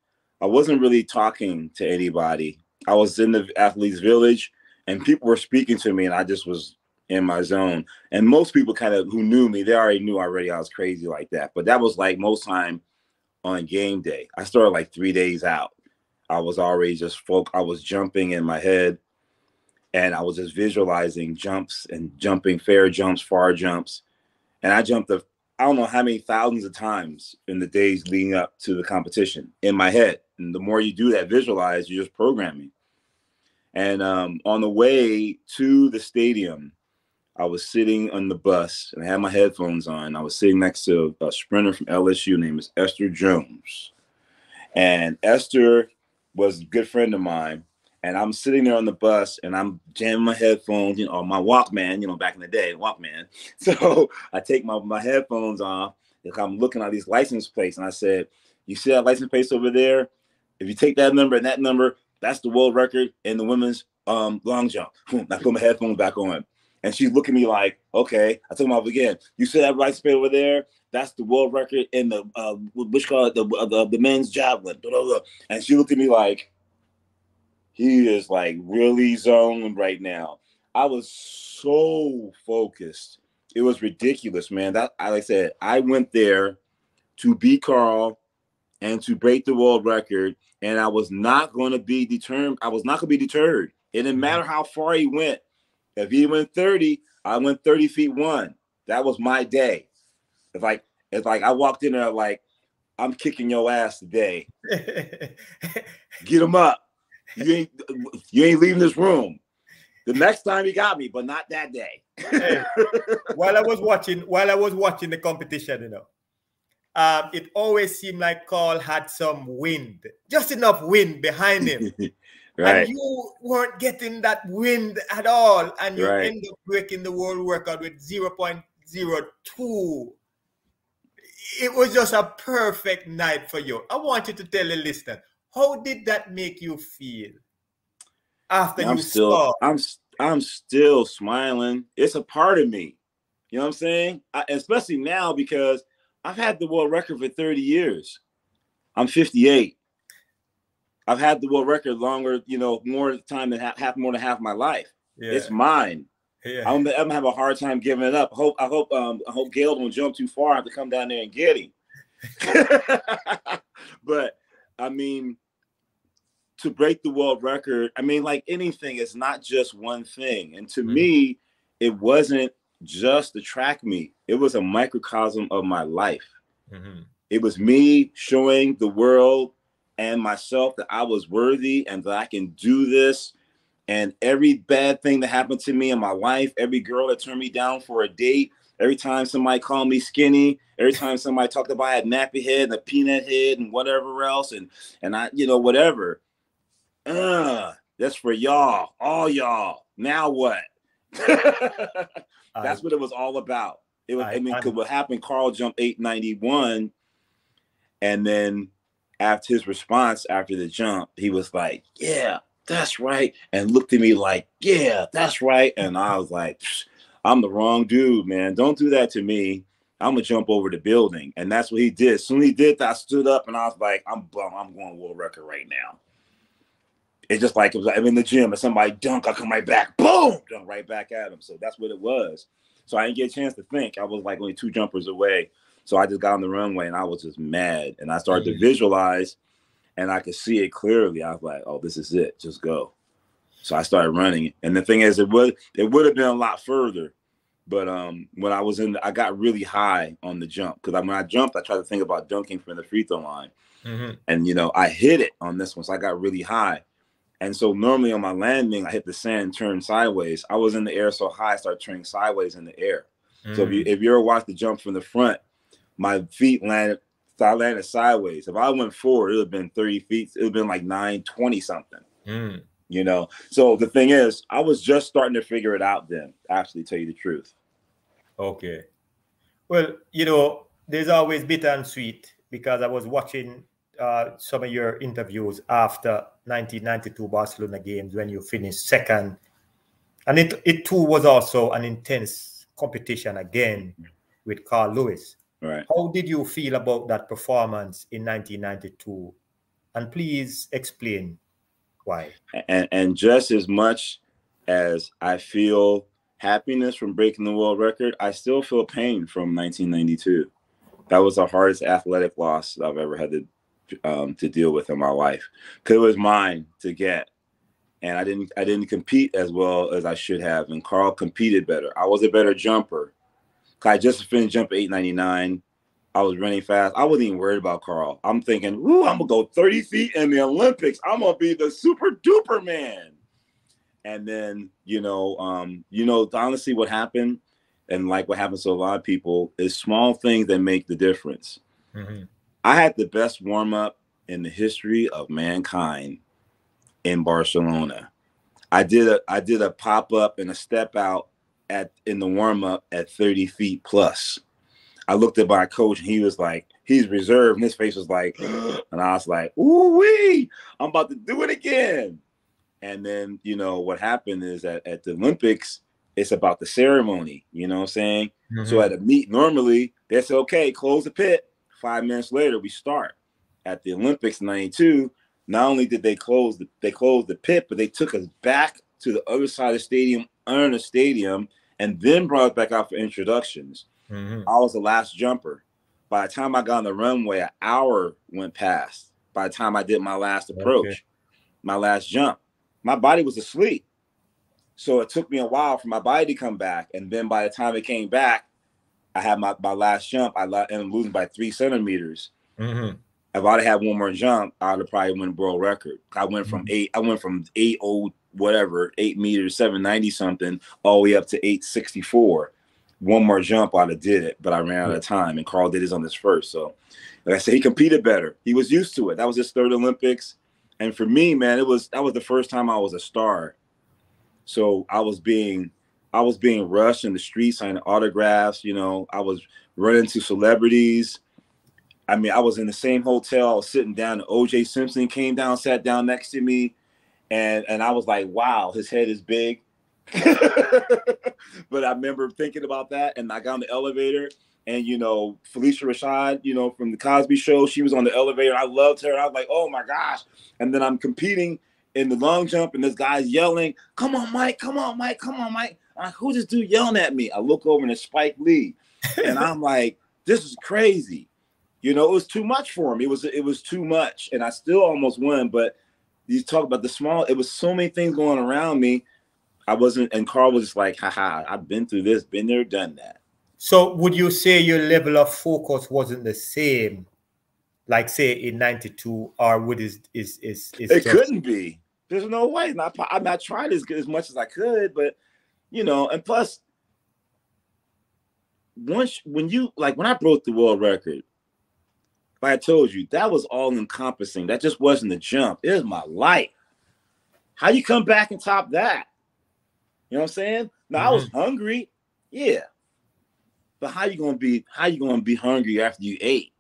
i wasn't really talking to anybody. I was in the athletes village and people were speaking to me and i just was in my zone. And most people kind of who knew me, they already knew already I was crazy like that. But that was like most time on game day. I started like three days out. I was already just folk. I was jumping in my head, and I was just visualizing jumps and jumping fair jumps, far jumps, and I jumped the I don't know how many thousands of times in the days leading up to the competition in my head. And the more you do that, visualize, you're just programming. And um, on the way to the stadium, I was sitting on the bus and I had my headphones on. I was sitting next to a sprinter from LSU named Esther Jones. And Esther was a good friend of mine. And I'm sitting there on the bus and I'm jamming my headphones, you know, my Walkman, you know, back in the day, Walkman. <laughs> So I take my, my headphones off. I'm looking at these license plates and I said, You see that license plate over there? If you take that number and that number, that's the world record in the women's um, long jump. <laughs> I put my headphones back on. And she's looking at me like, okay. I took him off again. You see that right spin over there? That's the world record in the uh, which call it the, uh, the the men's javelin. Blah, blah, blah. And she looked at me like, he is like really zoned right now. I was so focused. It was ridiculous, man. That like I said, I went there to beat Carl and to break the world record, and I was not going to be determined. I was not going to be deterred. It didn't mm-hmm. matter how far he went. If he went 30, I went 30 feet one. That was my day. It's like it's like I walked in there like I'm kicking your ass today. <laughs> Get him up. You ain't you ain't leaving this room. The next time he got me, but not that day. hey, <laughs> while I was watching, while I was watching the competition, you know, um, it always seemed like Carl had some wind, just enough wind behind him. <laughs> right. And you weren't getting that wind at all. And you right. end up breaking the world record with 0.02. It was just a perfect night for you. I want you to tell the listener, how did that make you feel after I'm you still, saw? I'm I'm still smiling. It's a part of me. You know what I'm saying? I, especially now because I've had the world record for 30 years. I'm 58. I've had the world record longer, you know, more time than half, half more than half my life. Yeah. It's mine. Yeah. I'm, I'm, gonna have a hard time giving it up. I hope I hope um I hope Gail don't jump too far. I have to come down there and get him. <laughs> but I mean, to break the world record, I mean, like anything, it's not just one thing. And to mm-hmm. me, it wasn't just the track meet, it was a microcosm of my life. Mm-hmm. It was me showing the world and myself that I was worthy and that I can do this. And every bad thing that happened to me in my life, every girl that turned me down for a date, every time somebody called me skinny, every time somebody talked about I had nappy head and a peanut head and whatever else, and and I, you know, whatever. Uh, that's for y'all, all y'all. Now what? <laughs> That's what it was all about. It was, I, I mean, because what happened, Carl jumped 891, and then after his response after the jump, he was like, Yeah, that's right. And looked at me like, Yeah, that's right. And I was like, I'm the wrong dude, man. Don't do that to me. I'm gonna jump over the building. And that's what he did. Soon he did that, I stood up and I was like, I'm I'm going world record right now. It's just like it was I'm in the gym and somebody dunk, I come right back, boom, dunk right back at him. So that's what it was. So I didn't get a chance to think. I was like only two jumpers away. So I just got on the runway and I was just mad. And I started mm-hmm. to visualize and I could see it clearly. I was like, oh, this is it. Just go. So I started running. And the thing is, it would it would have been a lot further. But um, when I was in, I got really high on the jump because when I jumped, I tried to think about dunking from the free throw line, mm-hmm. and you know I hit it on this one, so I got really high. And so normally on my landing, I hit the sand, turn sideways. I was in the air so high, I started turning sideways in the air. Mm. So if you mm. if you ever watch the jump from the front, my feet landed, I landed sideways. If I went forward, it would have been 30 feet, it would have been like 920 something. Mm. You know, so the thing is, I was just starting to figure it out then, actually tell you the truth. Okay. Well, you know, there's always bitter and sweet because I was watching uh, some of your interviews after 1992 Barcelona games when you finished second. And it, it too was also an intense competition again with Carl Lewis. Right. How did you feel about that performance in 1992? And please explain why. And, and just as much as I feel happiness from breaking the world record, I still feel pain from 1992. That was the hardest athletic loss I've ever had to um, to deal with in my life because it was mine to get and I didn't I didn't compete as well as I should have. And Carl competed better. I was a better jumper. I just finished jump 899. I was running fast. I wasn't even worried about Carl. I'm thinking, ooh, I'm gonna go 30 feet in the Olympics. I'm gonna be the super duper man. And then, you know, um, you know, honestly, what happened, and like what happens to a lot of people, is small things that make the difference. Mm-hmm. I had the best warm up in the history of mankind in Barcelona. I did a I did a pop up and a step out at in the warm up at 30 feet plus. I looked at my coach and he was like, he's reserved, and his face was like, <gasps> and I was like, ooh wee, I'm about to do it again. And then you know what happened is that at the Olympics, It's about the ceremony. You know what I'm saying? Mm-hmm. So at a meet, normally they say, okay, close the pit. Five minutes later, we start. At the Olympics 92, not only did they close the they closed the pit, but they took us back to the other side of the stadium, under the stadium, and then brought back out for introductions. Mm-hmm. I was the last jumper. By the time I got on the runway, an hour went past. By the time I did my last approach, okay. my last jump, my body was asleep. So it took me a while for my body to come back. And then by the time it came back, I had my, my last jump. I ended up losing by three centimeters. Mm-hmm. If I'd have had one more jump, I'd have probably won world record. I went from mm-hmm. eight, I went from eight old whatever, eight meters, seven ninety something, all the way up to eight sixty four. One more jump, I'd have did it, but I ran out of time, and Carl did his on his first. So, like I said, he competed better. He was used to it. That was his third Olympics, and for me, man, it was that was the first time I was a star. So I was being I was being rushed in the streets signing autographs. You know, I was running to celebrities. I mean, I was in the same hotel. I was sitting down. OJ Simpson came down, sat down next to me, and and I was like, "Wow, his head is big." <laughs> but I remember thinking about that, and I got on the elevator, and you know, Phylicia Rashad, you know, from the Cosby Show, she was on the elevator. I loved her. I was like, "Oh my gosh!" And then I'm competing in the long jump, and this guy's yelling, "Come on, Mike! Come on, Mike! Come on, Mike!" I'm like, who's this dude yelling at me? I look over and it's Spike Lee, <laughs> and I'm like, "This is crazy." You know, it was too much for him. It was it was too much, and I still almost won. But you talk about the small. It was so many things going around me. I wasn't, and Carl was just like, "Haha, I've been through this, been there, done that." So, would you say your level of focus wasn't the same, like say in '92, or would is is is, is it just... couldn't be? There's no way. Not, I'm not trying as good as much as I could, but you know, and plus, once when you like when I broke the world record, like I told you, that was all encompassing. That just wasn't a jump. It was my life. How you come back and top that? You know what I'm saying? Now mm-hmm. I was mm-hmm. hungry, yeah. But how you gonna be how you gonna be hungry after you ate?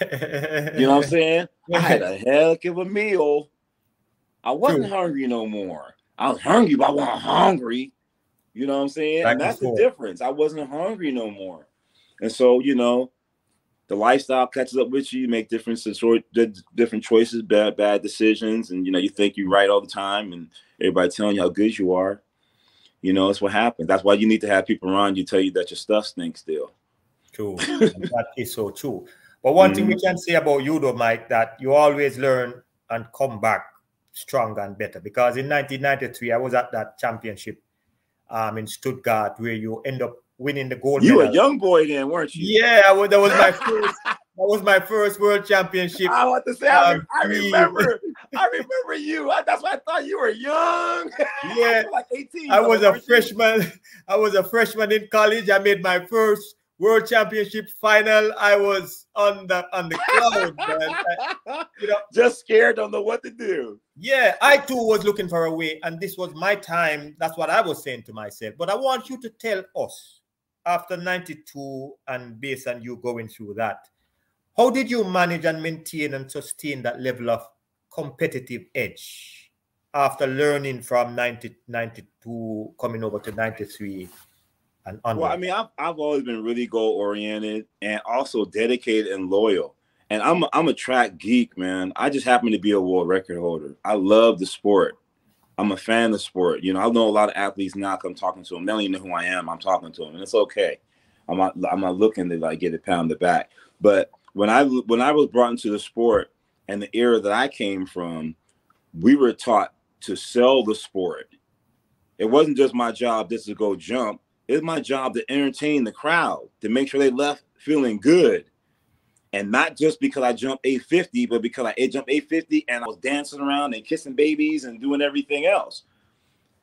you know what I'm saying? <laughs> I had a heck of a meal. I wasn't hungry no more. I was hungry, but I wasn't hungry. You know what I'm saying? Back and that's the difference. I wasn't hungry no more. And so, you know, the lifestyle catches up with you. You make different different choices, bad bad decisions, and you know you think you're right all the time, and everybody telling you how good you are. You know, it's what happens. That's why you need to have people around you tell you that your stuff stinks still. True, that <laughs> is so true. But one mm-hmm. thing we mm-hmm. can say about you, though, Mike, that you always learn and come back stronger and better. Because in 1993, I was at that championship um, in Stuttgart where you end up winning the gold. You medal. a young boy then, weren't you? Yeah, I was, that was my <laughs> first. that was my first world championship. I want to say, um, I, remember, I remember you. I, that's why I thought you were young. <laughs> Yeah, like eighteen. I was a freshman. <laughs> I was a freshman in college. I made my first world championship final. I was on the on the cloud, man. I, you know, just scared, don't know what to do. Yeah, I too was looking for a way, and this was my time. That's what I was saying to myself. But I want you to tell us after 92 and based on you going through that, how did you manage and maintain and sustain that level of competitive edge after learning from 90, 92 coming over to 93 and Well, I mean, I've, I've always been really goal oriented and also dedicated and loyal. And I'm a, I'm a track geek, man. I just happen to be a world record holder. I love the sport. I'm a fan of sport. You know, I know a lot of athletes now. I'm talking to them, they don't even know who I am. I'm talking to them, and it's okay. I'm not. I'm not looking to like get a pound the back. But when I when I was brought into the sport and the era that I came from, we were taught to sell the sport. It wasn't just my job just to go jump. It's my job to entertain the crowd, to make sure they left feeling good and not just because I jumped 850, but because I jumped 850 and I was dancing around and kissing babies and doing everything else.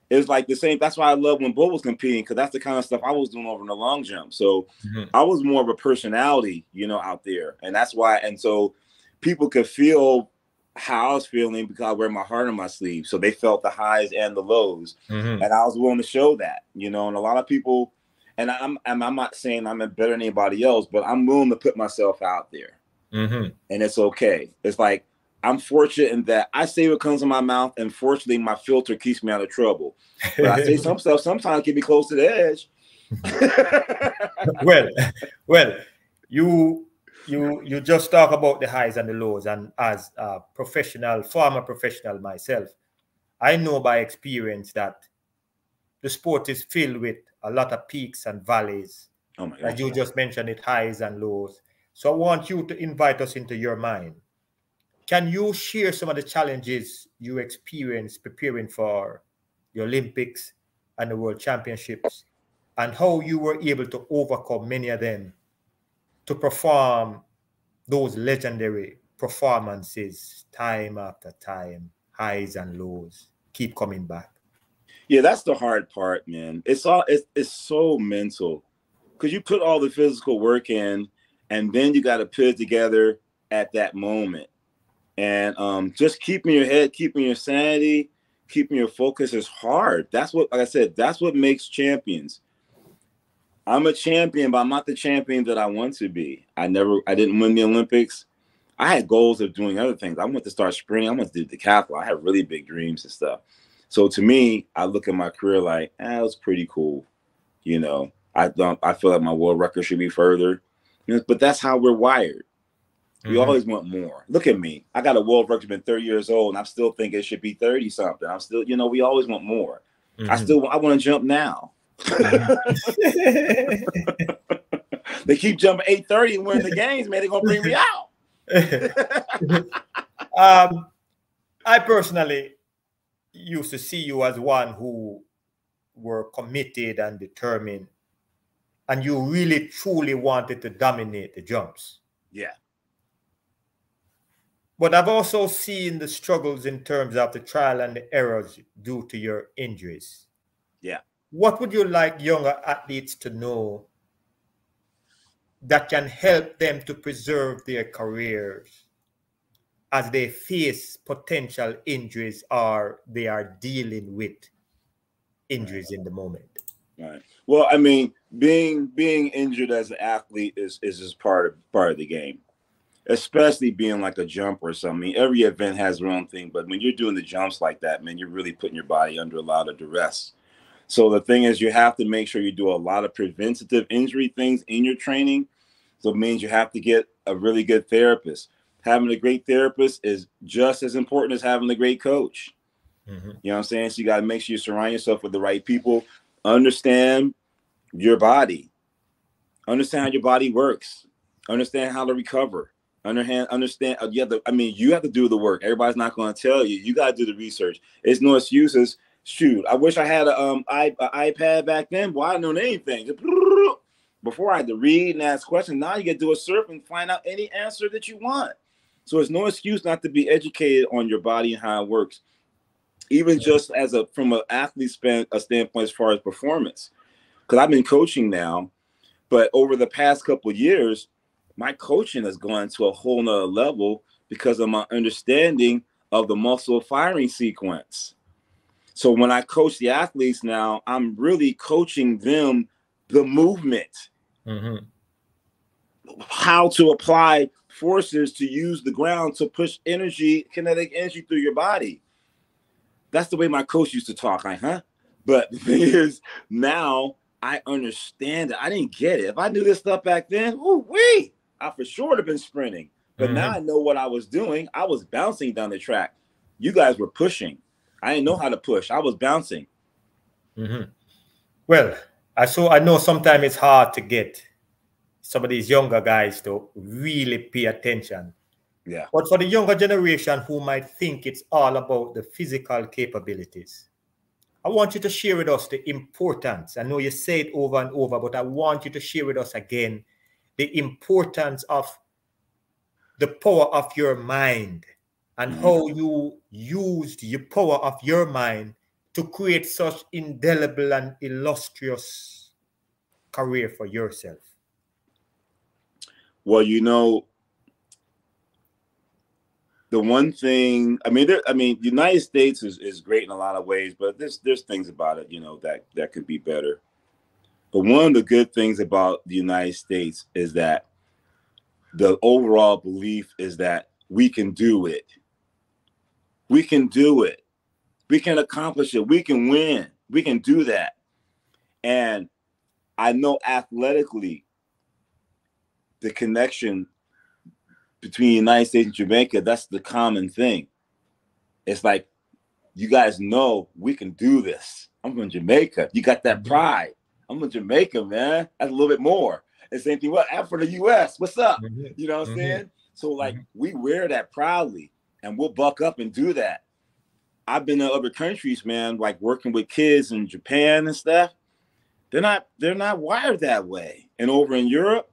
It's like the same. That's why I love when Bo was competing because that's the kind of stuff I was doing over in the long jump. So mm-hmm. I was more of a personality, you know, out there, and that's why. And so people could feel how I was feeling because I wear my heart on my sleeve. So they felt the highs and the lows, mm-hmm. and I was willing to show that, you know. And a lot of people and I'm, I'm, I'm not saying I'm better than anybody else, but I'm willing to put myself out there, mm-hmm. and it's okay. It's like I'm fortunate in that I say what comes in my mouth, and fortunately, my filter keeps me out of trouble. But I say <laughs> some stuff sometimes get me close to the edge. <laughs> well, well, you you you just talk about the highs and the lows, and as a professional, former professional myself, I know by experience that the sport is filled with a lot of peaks and valleys. Oh my God. As you just mentioned, it highs and lows. So I want you to invite us into your mind. Can you share some of the challenges you experienced preparing for the Olympics and the World Championships and how you were able to overcome many of them to perform those legendary performances time after time, highs and lows, keep coming back? Yeah, that's the hard part, man. It's all it's, it's so mental because you put all the physical work in and then you got to put it together at that moment and um, just keeping your head, keeping your sanity, keeping your focus is hard. That's what, like I said, that's what makes champions. I'm a champion, but I'm not the champion that I want to be. I never, I didn't win the Olympics. I had goals of doing other things. I want to start sprinting. I want to do decathlon. I had really big dreams and stuff. So to me, I look at my career like, eh, it was pretty cool. You know, I don't. I feel like my world record should be further. You know, but that's how we're wired. We mm-hmm. always want more. Look at me. I got a world record, been 30 years old, and I'm still thinking it should be 30 something. I'm still, you know, we always want more. Mm-hmm. I still I want to jump now. <laughs> they keep jumping 830 and we're the games, man. They're gonna bring me out. <laughs> um, I personally used to see you as one who were committed and determined, and you really truly wanted to dominate the jumps. Yeah. But I've also seen the struggles in terms of the trial and the errors due to your injuries. Yeah. What would you like younger athletes to know that can help them to preserve their careers as they face potential injuries or they are dealing with injuries in the moment? Right. Well, I mean, being being injured as an athlete is is just part of part of the game especially being like a jump or something. I mean, Every event has their own thing, but when you're doing the jumps like that, man, you're really putting your body under a lot of duress. So the thing is, you have to make sure you do a lot of preventative injury things in your training. So it means you have to get a really good therapist. Having a great therapist is just as important as having a great coach. Mm-hmm. You know what I'm saying? So you got to make sure you surround yourself with the right people. Understand your body. Understand how your body works. Understand how to recover underhand understand uh, you have to i mean you have to do the work everybody's not going to tell you you got to do the research it's no excuses shoot i wish i had a um I, a ipad back then boy i didn't know anything <laughs> before i had to read and ask questions now you get to do a surf and find out any answer that you want so it's no excuse not to be educated on your body and how it works even just as a from an athlete span a standpoint as far as performance because i've been coaching now but over the past couple years my coaching has gone to a whole nother level because of my understanding of the muscle firing sequence. So when I coach the athletes now, I'm really coaching them the movement, mm-hmm. how to apply forces to use the ground to push energy, kinetic energy through your body. That's the way my coach used to talk, like, huh? But <laughs> the thing is, now I understand it. I didn't get it. If I knew this stuff back then, ooh wait, I for sure would have been sprinting. But mm-hmm. now I know what I was doing. I was bouncing down the track. You guys were pushing. I didn't know how to push. I was bouncing. Mm-hmm. Well, I so I know sometimes it's hard to get some of these younger guys to really pay attention. Yeah. But for the younger generation who might think it's all about the physical capabilities, I want you to share with us the importance. I know you say it over and over, but I want you to share with us again the importance of the power of your mind and mm-hmm. how you used the power of your mind to create such indelible and illustrious career for yourself well you know the one thing i mean there, i mean the united states is, is great in a lot of ways but there's there's things about it you know that that could be better but one of the good things about the United States is that the overall belief is that we can do it. We can do it. We can accomplish it. We can win. We can do that. And I know athletically the connection between the United States and Jamaica, that's the common thing. It's like you guys know we can do this. I'm from Jamaica. You got that mm-hmm. pride. I'm from Jamaica, man. That's a little bit more. And same thing. What well, for the US? What's up? Mm-hmm. You know what I'm mm-hmm. saying? So like we wear that proudly and we'll buck up and do that. I've been to other countries, man, like working with kids in Japan and stuff. They're not they're not wired that way. And over in Europe,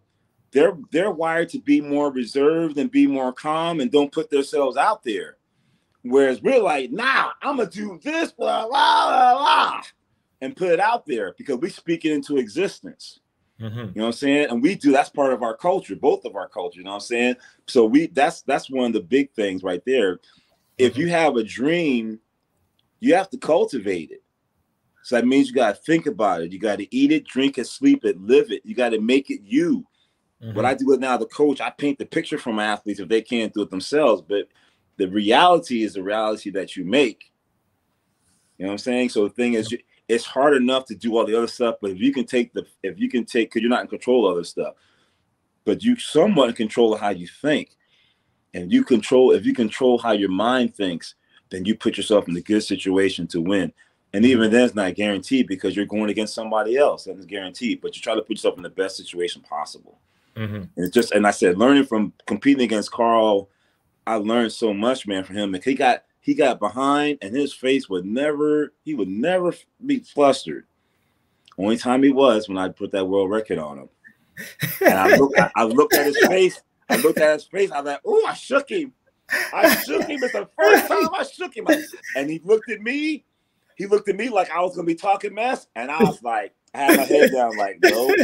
they're they're wired to be more reserved and be more calm and don't put themselves out there. Whereas we're like, nah, I'm gonna do this, blah, blah, blah, blah, and put it out there because we speak it into existence. Mm-hmm. You know what I'm saying? And we do that's part of our culture, both of our culture. You know what I'm saying? So we that's that's one of the big things right there. If you mm-hmm. have a dream, you have to cultivate it. So that means you got to think about it. You got to eat it, drink it, sleep it, live it. You got to make it you. Mm-hmm. What I do with now, the coach, I paint the picture for my athletes if they can't do it themselves. But the reality is the reality that you make. You know what I'm saying? So the thing is, it's hard enough to do all the other stuff, but if you can take the, if you can take, because you're not in control of other stuff, but you somewhat in control of how you think, and you control, if you control how your mind thinks, then you put yourself in a good situation to win. And even then, it's not guaranteed because you're going against somebody else. That is guaranteed, but you try to put yourself in the best situation possible. Mm-hmm. And just, and I said, learning from competing against Carl I learned so much, man, from him. He got he got behind, and his face would never he would never be flustered. Only time he was when I put that world record on him. And I looked, I, I looked at his face. I looked at his face. I was like, "Oh, I shook him. I shook him. It's the first time I shook him." And he looked at me. He looked at me like I was gonna be talking mess, and I was like, I had my head down, like, "No,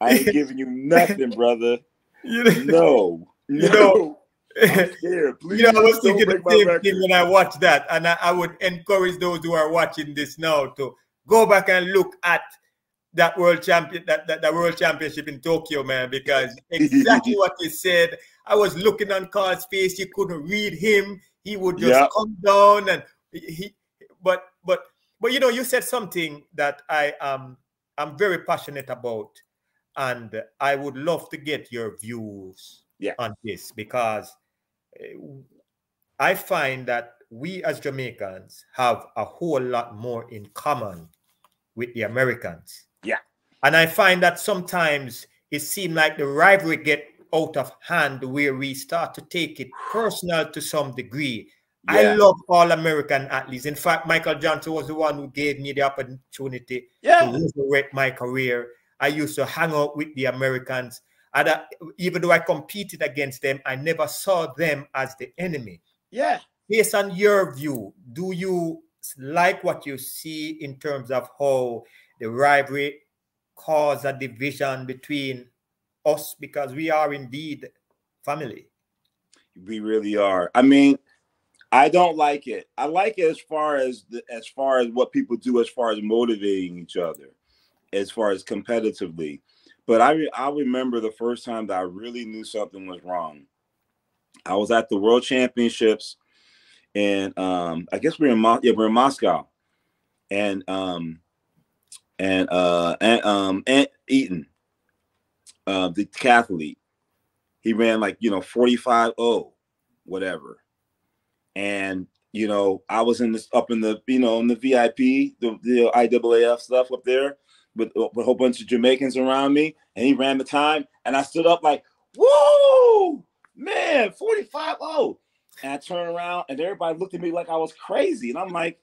I ain't giving you nothing, brother. <laughs> <laughs> you No, no." <laughs> you know, I was thinking the same thing when I watched that, and I, I, would encourage those who are watching this now to go back and look at that world champion, that, that, that world championship in Tokyo, man, because exactly what you said. I was looking on Carl's face; you couldn't read him. He would just come down, and he, but but but you know, you said something that I am I'm very passionate about, and I would love to get your views yeah. on this because eh, I find that we as Jamaicans have a whole lot more in common with the Americans. Yeah. And I find that sometimes it seems like the rivalry get out of hand where we start to take it personal to some degree. Yeah. I love all American athletes. In fact, Michael Johnson was the one who gave me the opportunity yeah. to resurrect my career. I used to hang out with the Americans. And I, even though I competed against them, I never saw them as the enemy. Yeah. Based on your view, do you like what you see in terms of how the rivalry caused a division between us because we are indeed family? We really are. I mean, I don't like it. I like it as far as the, as far as what people do as far as motivating each other, as far as competitively. But I I remember the first time that I really knew something was wrong. I was at the World Championships, and um, I guess we're in Mo- yeah we're in Moscow, and um, and uh, and um, Ashton Eaton, uh, the decathlete, he ran like you know 45 0 whatever and you know i was in this up in the you know in the vip the, the IAAF stuff up there with, uh, with a whole bunch of Jamaicans around me, and he ran the time, and I stood up like, "Whoa, man, 45 oh!" And I turned around, and everybody looked at me like I was crazy, and I'm like,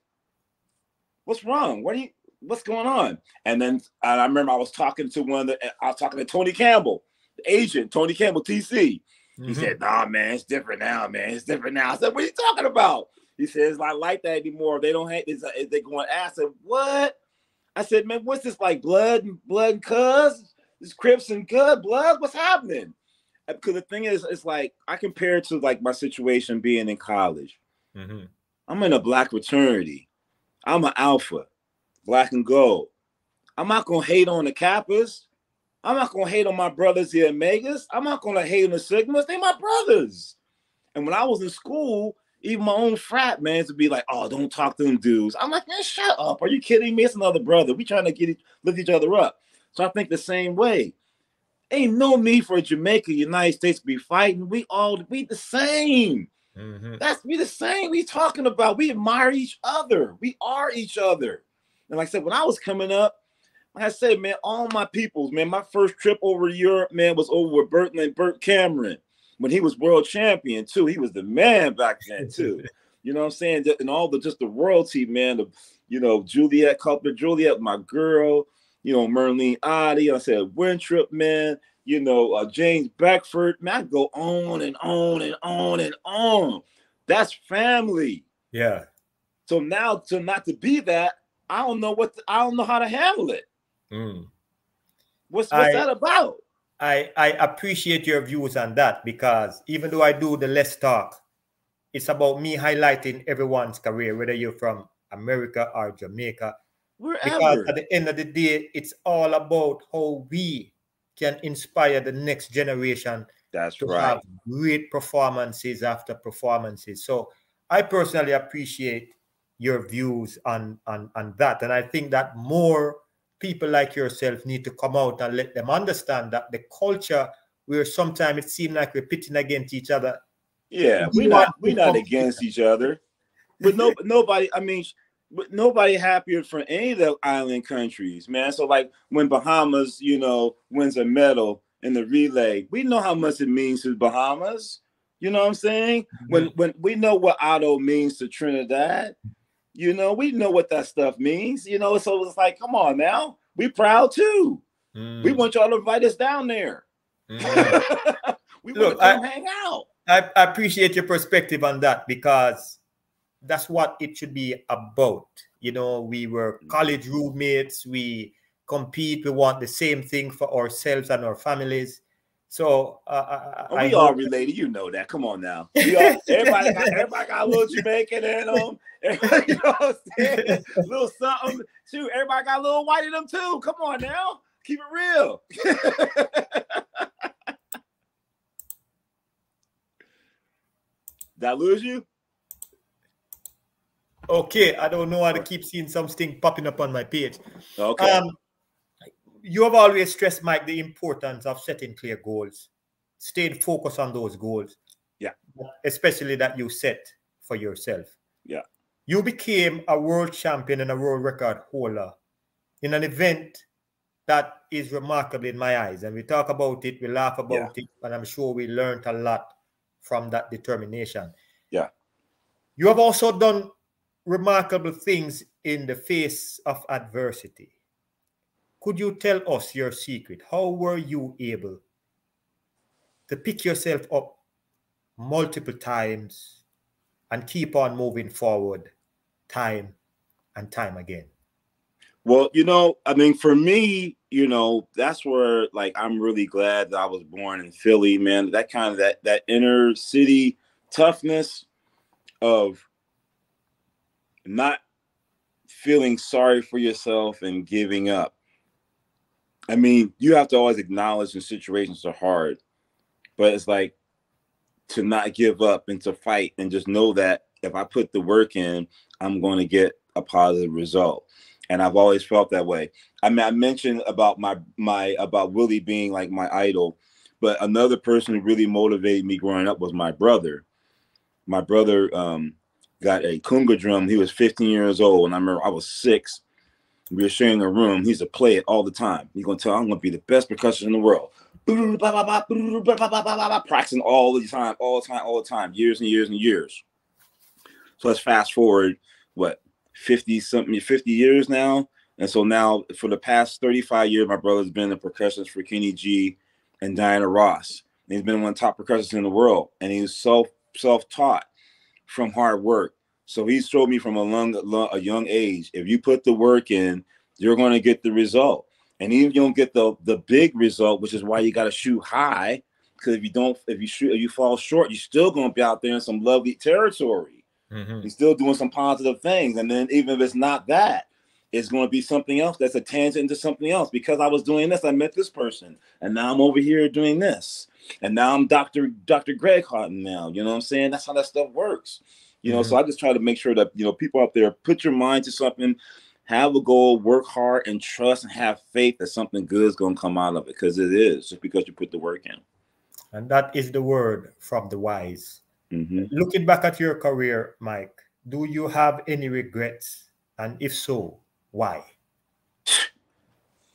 "What's wrong? What are you? What's going on?" And then I remember I was talking to one of the, uh, I was talking to Tony Campbell, the agent, Tony Campbell, TC. He mm-hmm. said, "Nah, man, it's different now, man. It's different now." I said, "What are you talking about?" He says, "It's not like that anymore. They don't have. Uh, they're going to ask said, "What?" I said, man, what's this like blood and blood and cuz? This Crips and good blood? What's happening? Because the thing is, it's like I compare it to like my situation being in college. Mm-hmm. I'm in a black fraternity. I'm an alpha, black and gold. I'm not gonna hate on the Kappas. I'm not gonna hate on my brothers, the Omegas. I'm not gonna hate on the Sigmas. They my brothers. And when I was in school, even my own frat man to be like, oh, don't talk to them dudes. I'm like, man, shut up. Are you kidding me? It's another brother. We trying to get lift each other up. So I think the same way. Ain't no need for Jamaica, United States to be fighting. We all we the same. Mm-hmm. That's we the same. We talking about. We admire each other. We are each other. And like I said, when I was coming up, like I said, man, all my peoples, man, my first trip over to Europe, man, was over with Bert and Bert Cameron when he was world champion too. He was the man back then <laughs> too. you know what I'm saying? And all the just the royalty, man. The you know Juliet Cuthbert, Juliet, my girl. You know Merlene Ottey. I said Winthrop, man. You know uh, James Beckford. Man, I go on and on and on and on. That's family. Yeah. So now to not to be that, I don't know what to, I don't know how to handle it. Mm. What's what's I, that about? I, I appreciate your views on that because even though I do the Let's Talk, it's about me highlighting everyone's career, whether you're from America or Jamaica. Wherever. Because at the end of the day, it's all about how we can inspire the next generation That's to right. have great performances after performances. So I personally appreciate your views on, on, on that. And I think that more people like yourself need to come out and let them understand that the culture where sometimes it seems like we're pitting against each other. Yeah, we're not we're not against each other. But no <laughs> nobody, I mean, but nobody happier for any of the island countries, man. So like when Bahamas, you know, wins a medal in the relay, we know how much it means to Bahamas. You know what I'm saying? Mm-hmm. When when we know what Ato means to Trinidad, you know, we know what that stuff means. You know, so it's like, come on now, we proud too. Mm. We want y'all to invite us down there. Mm. <laughs> we Look, want to hang out. I, I appreciate your perspective on that because that's what it should be about. You know, we were mm. college roommates. We compete. We want the same thing for ourselves and our families. So uh, uh oh, we all related. You know that. Come on now. <laughs> All, everybody, got, everybody got a little Jamaican in them. <laughs> you know what I'm saying? A <laughs> little something. Shoot, everybody got a little white in them too. Come on now. Keep it real. Did I lose you? Okay, I don't know how to keep seeing something popping up on my page. Okay. Um, you have always stressed, Mike, the importance of setting clear goals, staying focused on those goals. Yeah. Especially that you set for yourself. Yeah. You became a world champion and a world record holder in an event that is remarkable in my eyes. And we talk about it, we laugh about yeah. it, and I'm sure we learned a lot from that determination. Yeah. You have also done remarkable things in the face of adversity. Could you tell us your secret? How were you able to pick yourself up multiple times and keep on moving forward time and time again? Well, you know, I mean, for me, you know, that's where like I'm really glad that I was born in Philly, man. That kind of that that inner city toughness of not feeling sorry for yourself and giving up. I mean, you have to always acknowledge when situations are hard, but it's like to not give up and to fight and just know that if I put the work in, I'm going to get a positive result. And I've always felt that way. I mean, I mentioned about my my about Willie being like my idol, but another person who really motivated me growing up was my brother. My brother um, got a conga drum. He was 15 years old, and I remember I was six we were sharing a room. He's a play it all the time. He's gonna tell I'm gonna be the best percussionist in the world. Practicing all the time, all the time, all the time, years and years and years. So let's fast forward, what, 50 something, 50 years now. And so now for the past 35 years, my brother's been a percussionist for Kenny G and Diana Ross. And he's been one of the top percussionists in the world. And he's self self-taught from hard work so he showed me from a long, a young age, if you put the work in, you're going to get the result. And even if you don't get the the big result, which is why you got to shoot high, because if you don't, if you shoot, if you fall short, you're still going to be out there in some lovely territory. Mm-hmm. You're still doing some positive things, and then even if it's not that, it's going to be something else that's a tangent into something else. Because I was doing this, I met this person, and now I'm over here doing this, and now I'm Doctor Doctor Greg Haughton. Now you know what I'm saying. That's how that stuff works. You know, mm-hmm. so I just try to make sure that you know people out there put your mind to something, have a goal, work hard, and trust and have faith that something good is going to come out of it because it is just because you put the work in. And that is the word from the wise. Mm-hmm. Looking back at your career, Mike, do you have any regrets? And if so, why?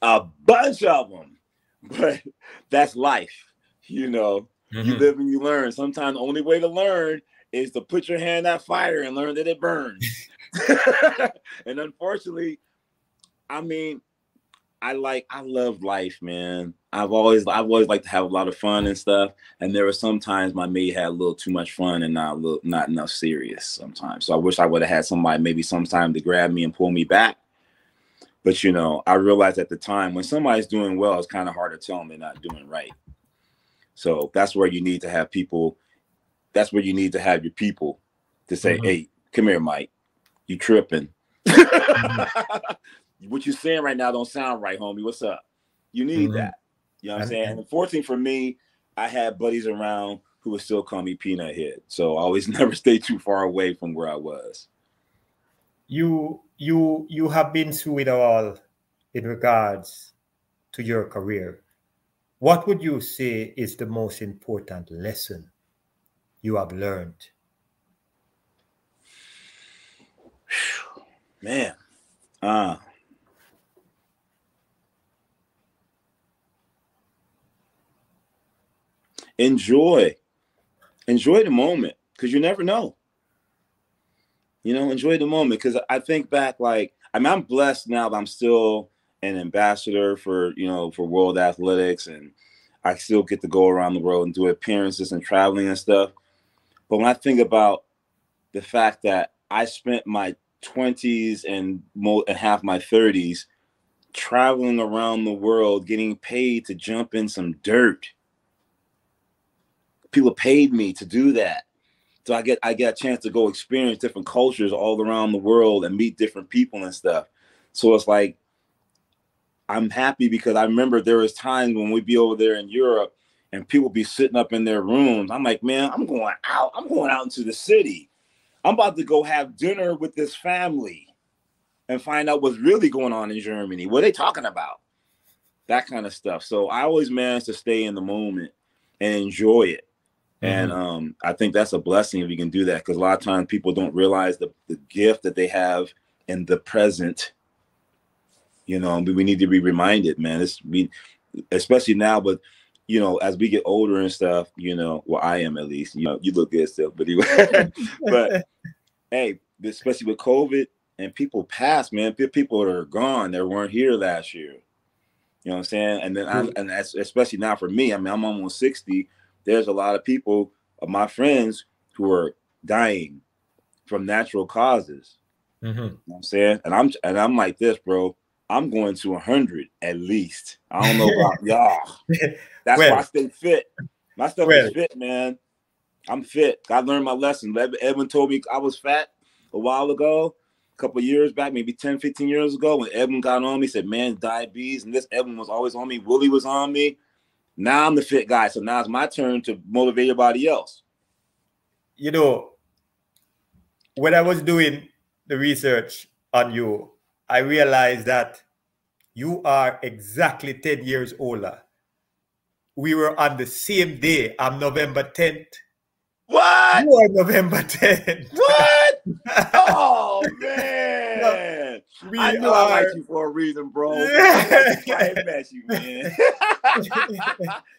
A bunch of them, <laughs> but that's life. You know, mm-hmm. you live and you learn. Sometimes the only way to learn is to put your hand in that fire and learn that it burns. <laughs> <laughs> and unfortunately, I mean, I like I love life, man. I've always I've always liked to have a lot of fun and stuff. And there were some times my mate had a little too much fun and not a little not enough serious sometimes. So I wish I would have had somebody maybe sometime to grab me and pull me back. But you know, I realized at the time when somebody's doing well, it's kind of hard to tell them they're not doing right. So that's where you need to have people. That's where you need to have your people to say, mm-hmm. "Hey, come here, Mike. You tripping? mm-hmm. <laughs> what you're saying right now don't sound right, homie. What's up? You need mm-hmm. that. You know what I'm saying? And unfortunately for me, I had buddies around who would still call me peanut head. So I always <laughs> never stay too far away from where I was. You you you have been through it all in regards to your career. What would you say is the most important lesson you have learned? <sighs> Man, uh, enjoy. Enjoy the moment because you never know. You know enjoy the moment because i think back like i mean i'm blessed now that i'm still an ambassador for you know for world athletics and i still get to go around the world and do appearances and traveling and stuff but when i think about the fact that i spent my 20s and, and half my 30s traveling around the world getting paid to jump in some dirt people paid me to do that. So I get I get a chance to go experience different cultures all around the world and meet different people and stuff. So it's like I'm happy because I remember there was times when we'd be over there in Europe and people be sitting up in their rooms. I'm like, man, I'm going out. I'm going out into the city. I'm about to go have dinner with this family and find out what's really going on in Germany. What are they talking about? That kind of stuff. So I always manage to stay in the moment and enjoy it. And mm-hmm. um, I think that's a blessing if you can do that because a lot of times people don't realize the, the gift that they have in the present. You know, we, we need to be reminded, man. It's we, especially now, but you know, as we get older and stuff, you know, well, I am at least. You know, you look good still, but anyway. <laughs> but hey, especially with COVID and people pass, man. People are gone that weren't here last year. You know what I'm saying? And then, I, and that's especially now for me. I mean, I'm almost sixty there's a lot of people of my friends who are dying from natural causes. Mm-hmm. You know what I'm saying? And I'm and I'm like this, bro. I'm going to 100 at least. I don't know about <laughs> y'all. That's why I stay fit. My stuff is fit, man. I'm fit. I learned my lesson. Edwin told me I was fat a while ago, a couple years back, maybe 10, 15 years ago, when Edwin got on me, said, Man, diabetes. And this Edwin was always on me. Willie was on me. Now I'm the fit guy, so now it's my turn to motivate everybody else. You know, when I was doing the research on you, I realized that you are exactly 10 years older. We were on the same day. I'm November 10th. What? You are November 10th. What? <laughs> oh, man. We I know are... I like you for a reason, bro. <laughs> I met you, man. <laughs>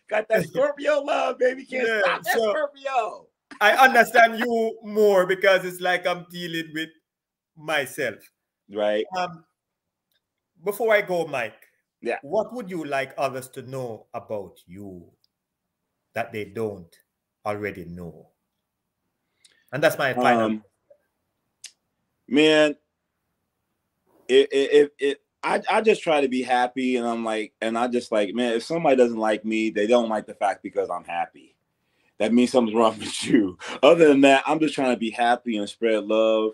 Got that Scorpio love, baby. Can't yeah, stop that so Scorpio. I understand you more because it's like I'm dealing with myself. Right. Um, before I go, Mike, yeah. What would you like others to know about you that they don't already know? And that's my final. Um, man, it, it, it, I, I just try to be happy and I'm like, and I just like, man, if somebody doesn't like me, they don't like the fact because I'm happy. That means something's wrong <laughs> with you. Other than that, I'm just trying to be happy and spread love,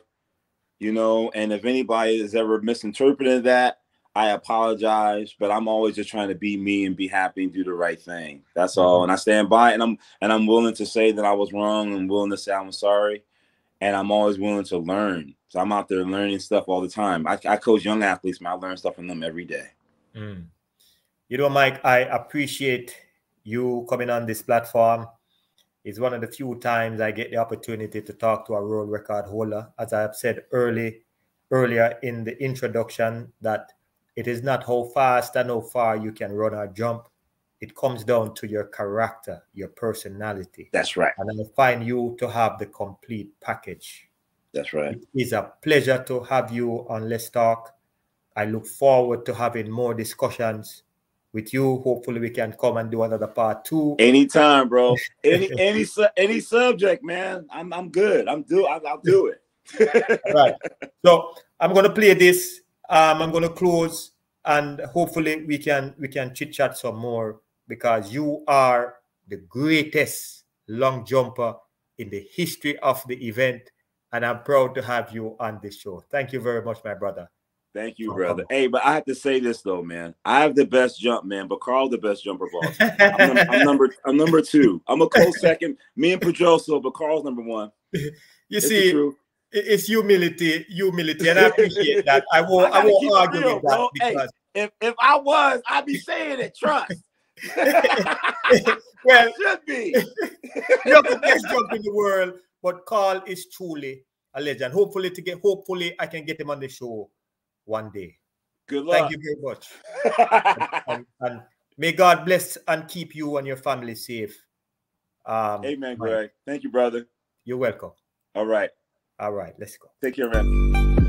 you know. And if anybody has ever misinterpreted that, I apologize, but I'm always just trying to be me and be happy and do the right thing. That's all. Mm-hmm. And I stand by and I'm and I'm willing to say that I was wrong and willing to say I'm sorry. and I'm always willing to learn. So I'm out there learning stuff all the time. I, I coach young athletes, man. I learn stuff from them every day. Mm. You know, Mike, I appreciate you coming on this platform. It's one of the few times I get the opportunity to talk to a world record holder. As I have said early, earlier in the introduction, that it is not how fast and how far you can run or jump. It comes down to your character, your personality. That's right. And I find you to have the complete package. That's right. It is a pleasure to have you on Let's Talk. I look forward to having more discussions with you. Hopefully, we can come and do another part two. Anytime, bro. <laughs> Any any any subject, man. I'm I'm good. I'm do I'll, I'll do it. <laughs> right. So I'm gonna play this. Um, I'm gonna close, and hopefully we can we can chit chat some more because you are the greatest long jumper in the history of the event, and I'm proud to have you on this show. Thank you very much, my brother. Thank you, brother. Hey, but I have to say this though, man. I have the best jump, man, but Carl the best jumper of all. I'm, I'm, number I'm number two. I'm a close <laughs> second. Me and Pedroso, but Carl's number one. You it's see, it's humility, humility, and I appreciate that. I <laughs> won't I, I won't argue real, with that bro. because hey, if if I was, I'd be saying it. Trust. <laughs> well, should be. You're the best jump in the world, but Carl is truly a legend. Hopefully, to get hopefully I can get him on the show one day. Good luck. Thank you very much. <laughs> and, and, may God bless and keep you and your family safe. Um, Amen, Greg. Thank you, brother. You're welcome. All right. All right. Let's go. Take care, man.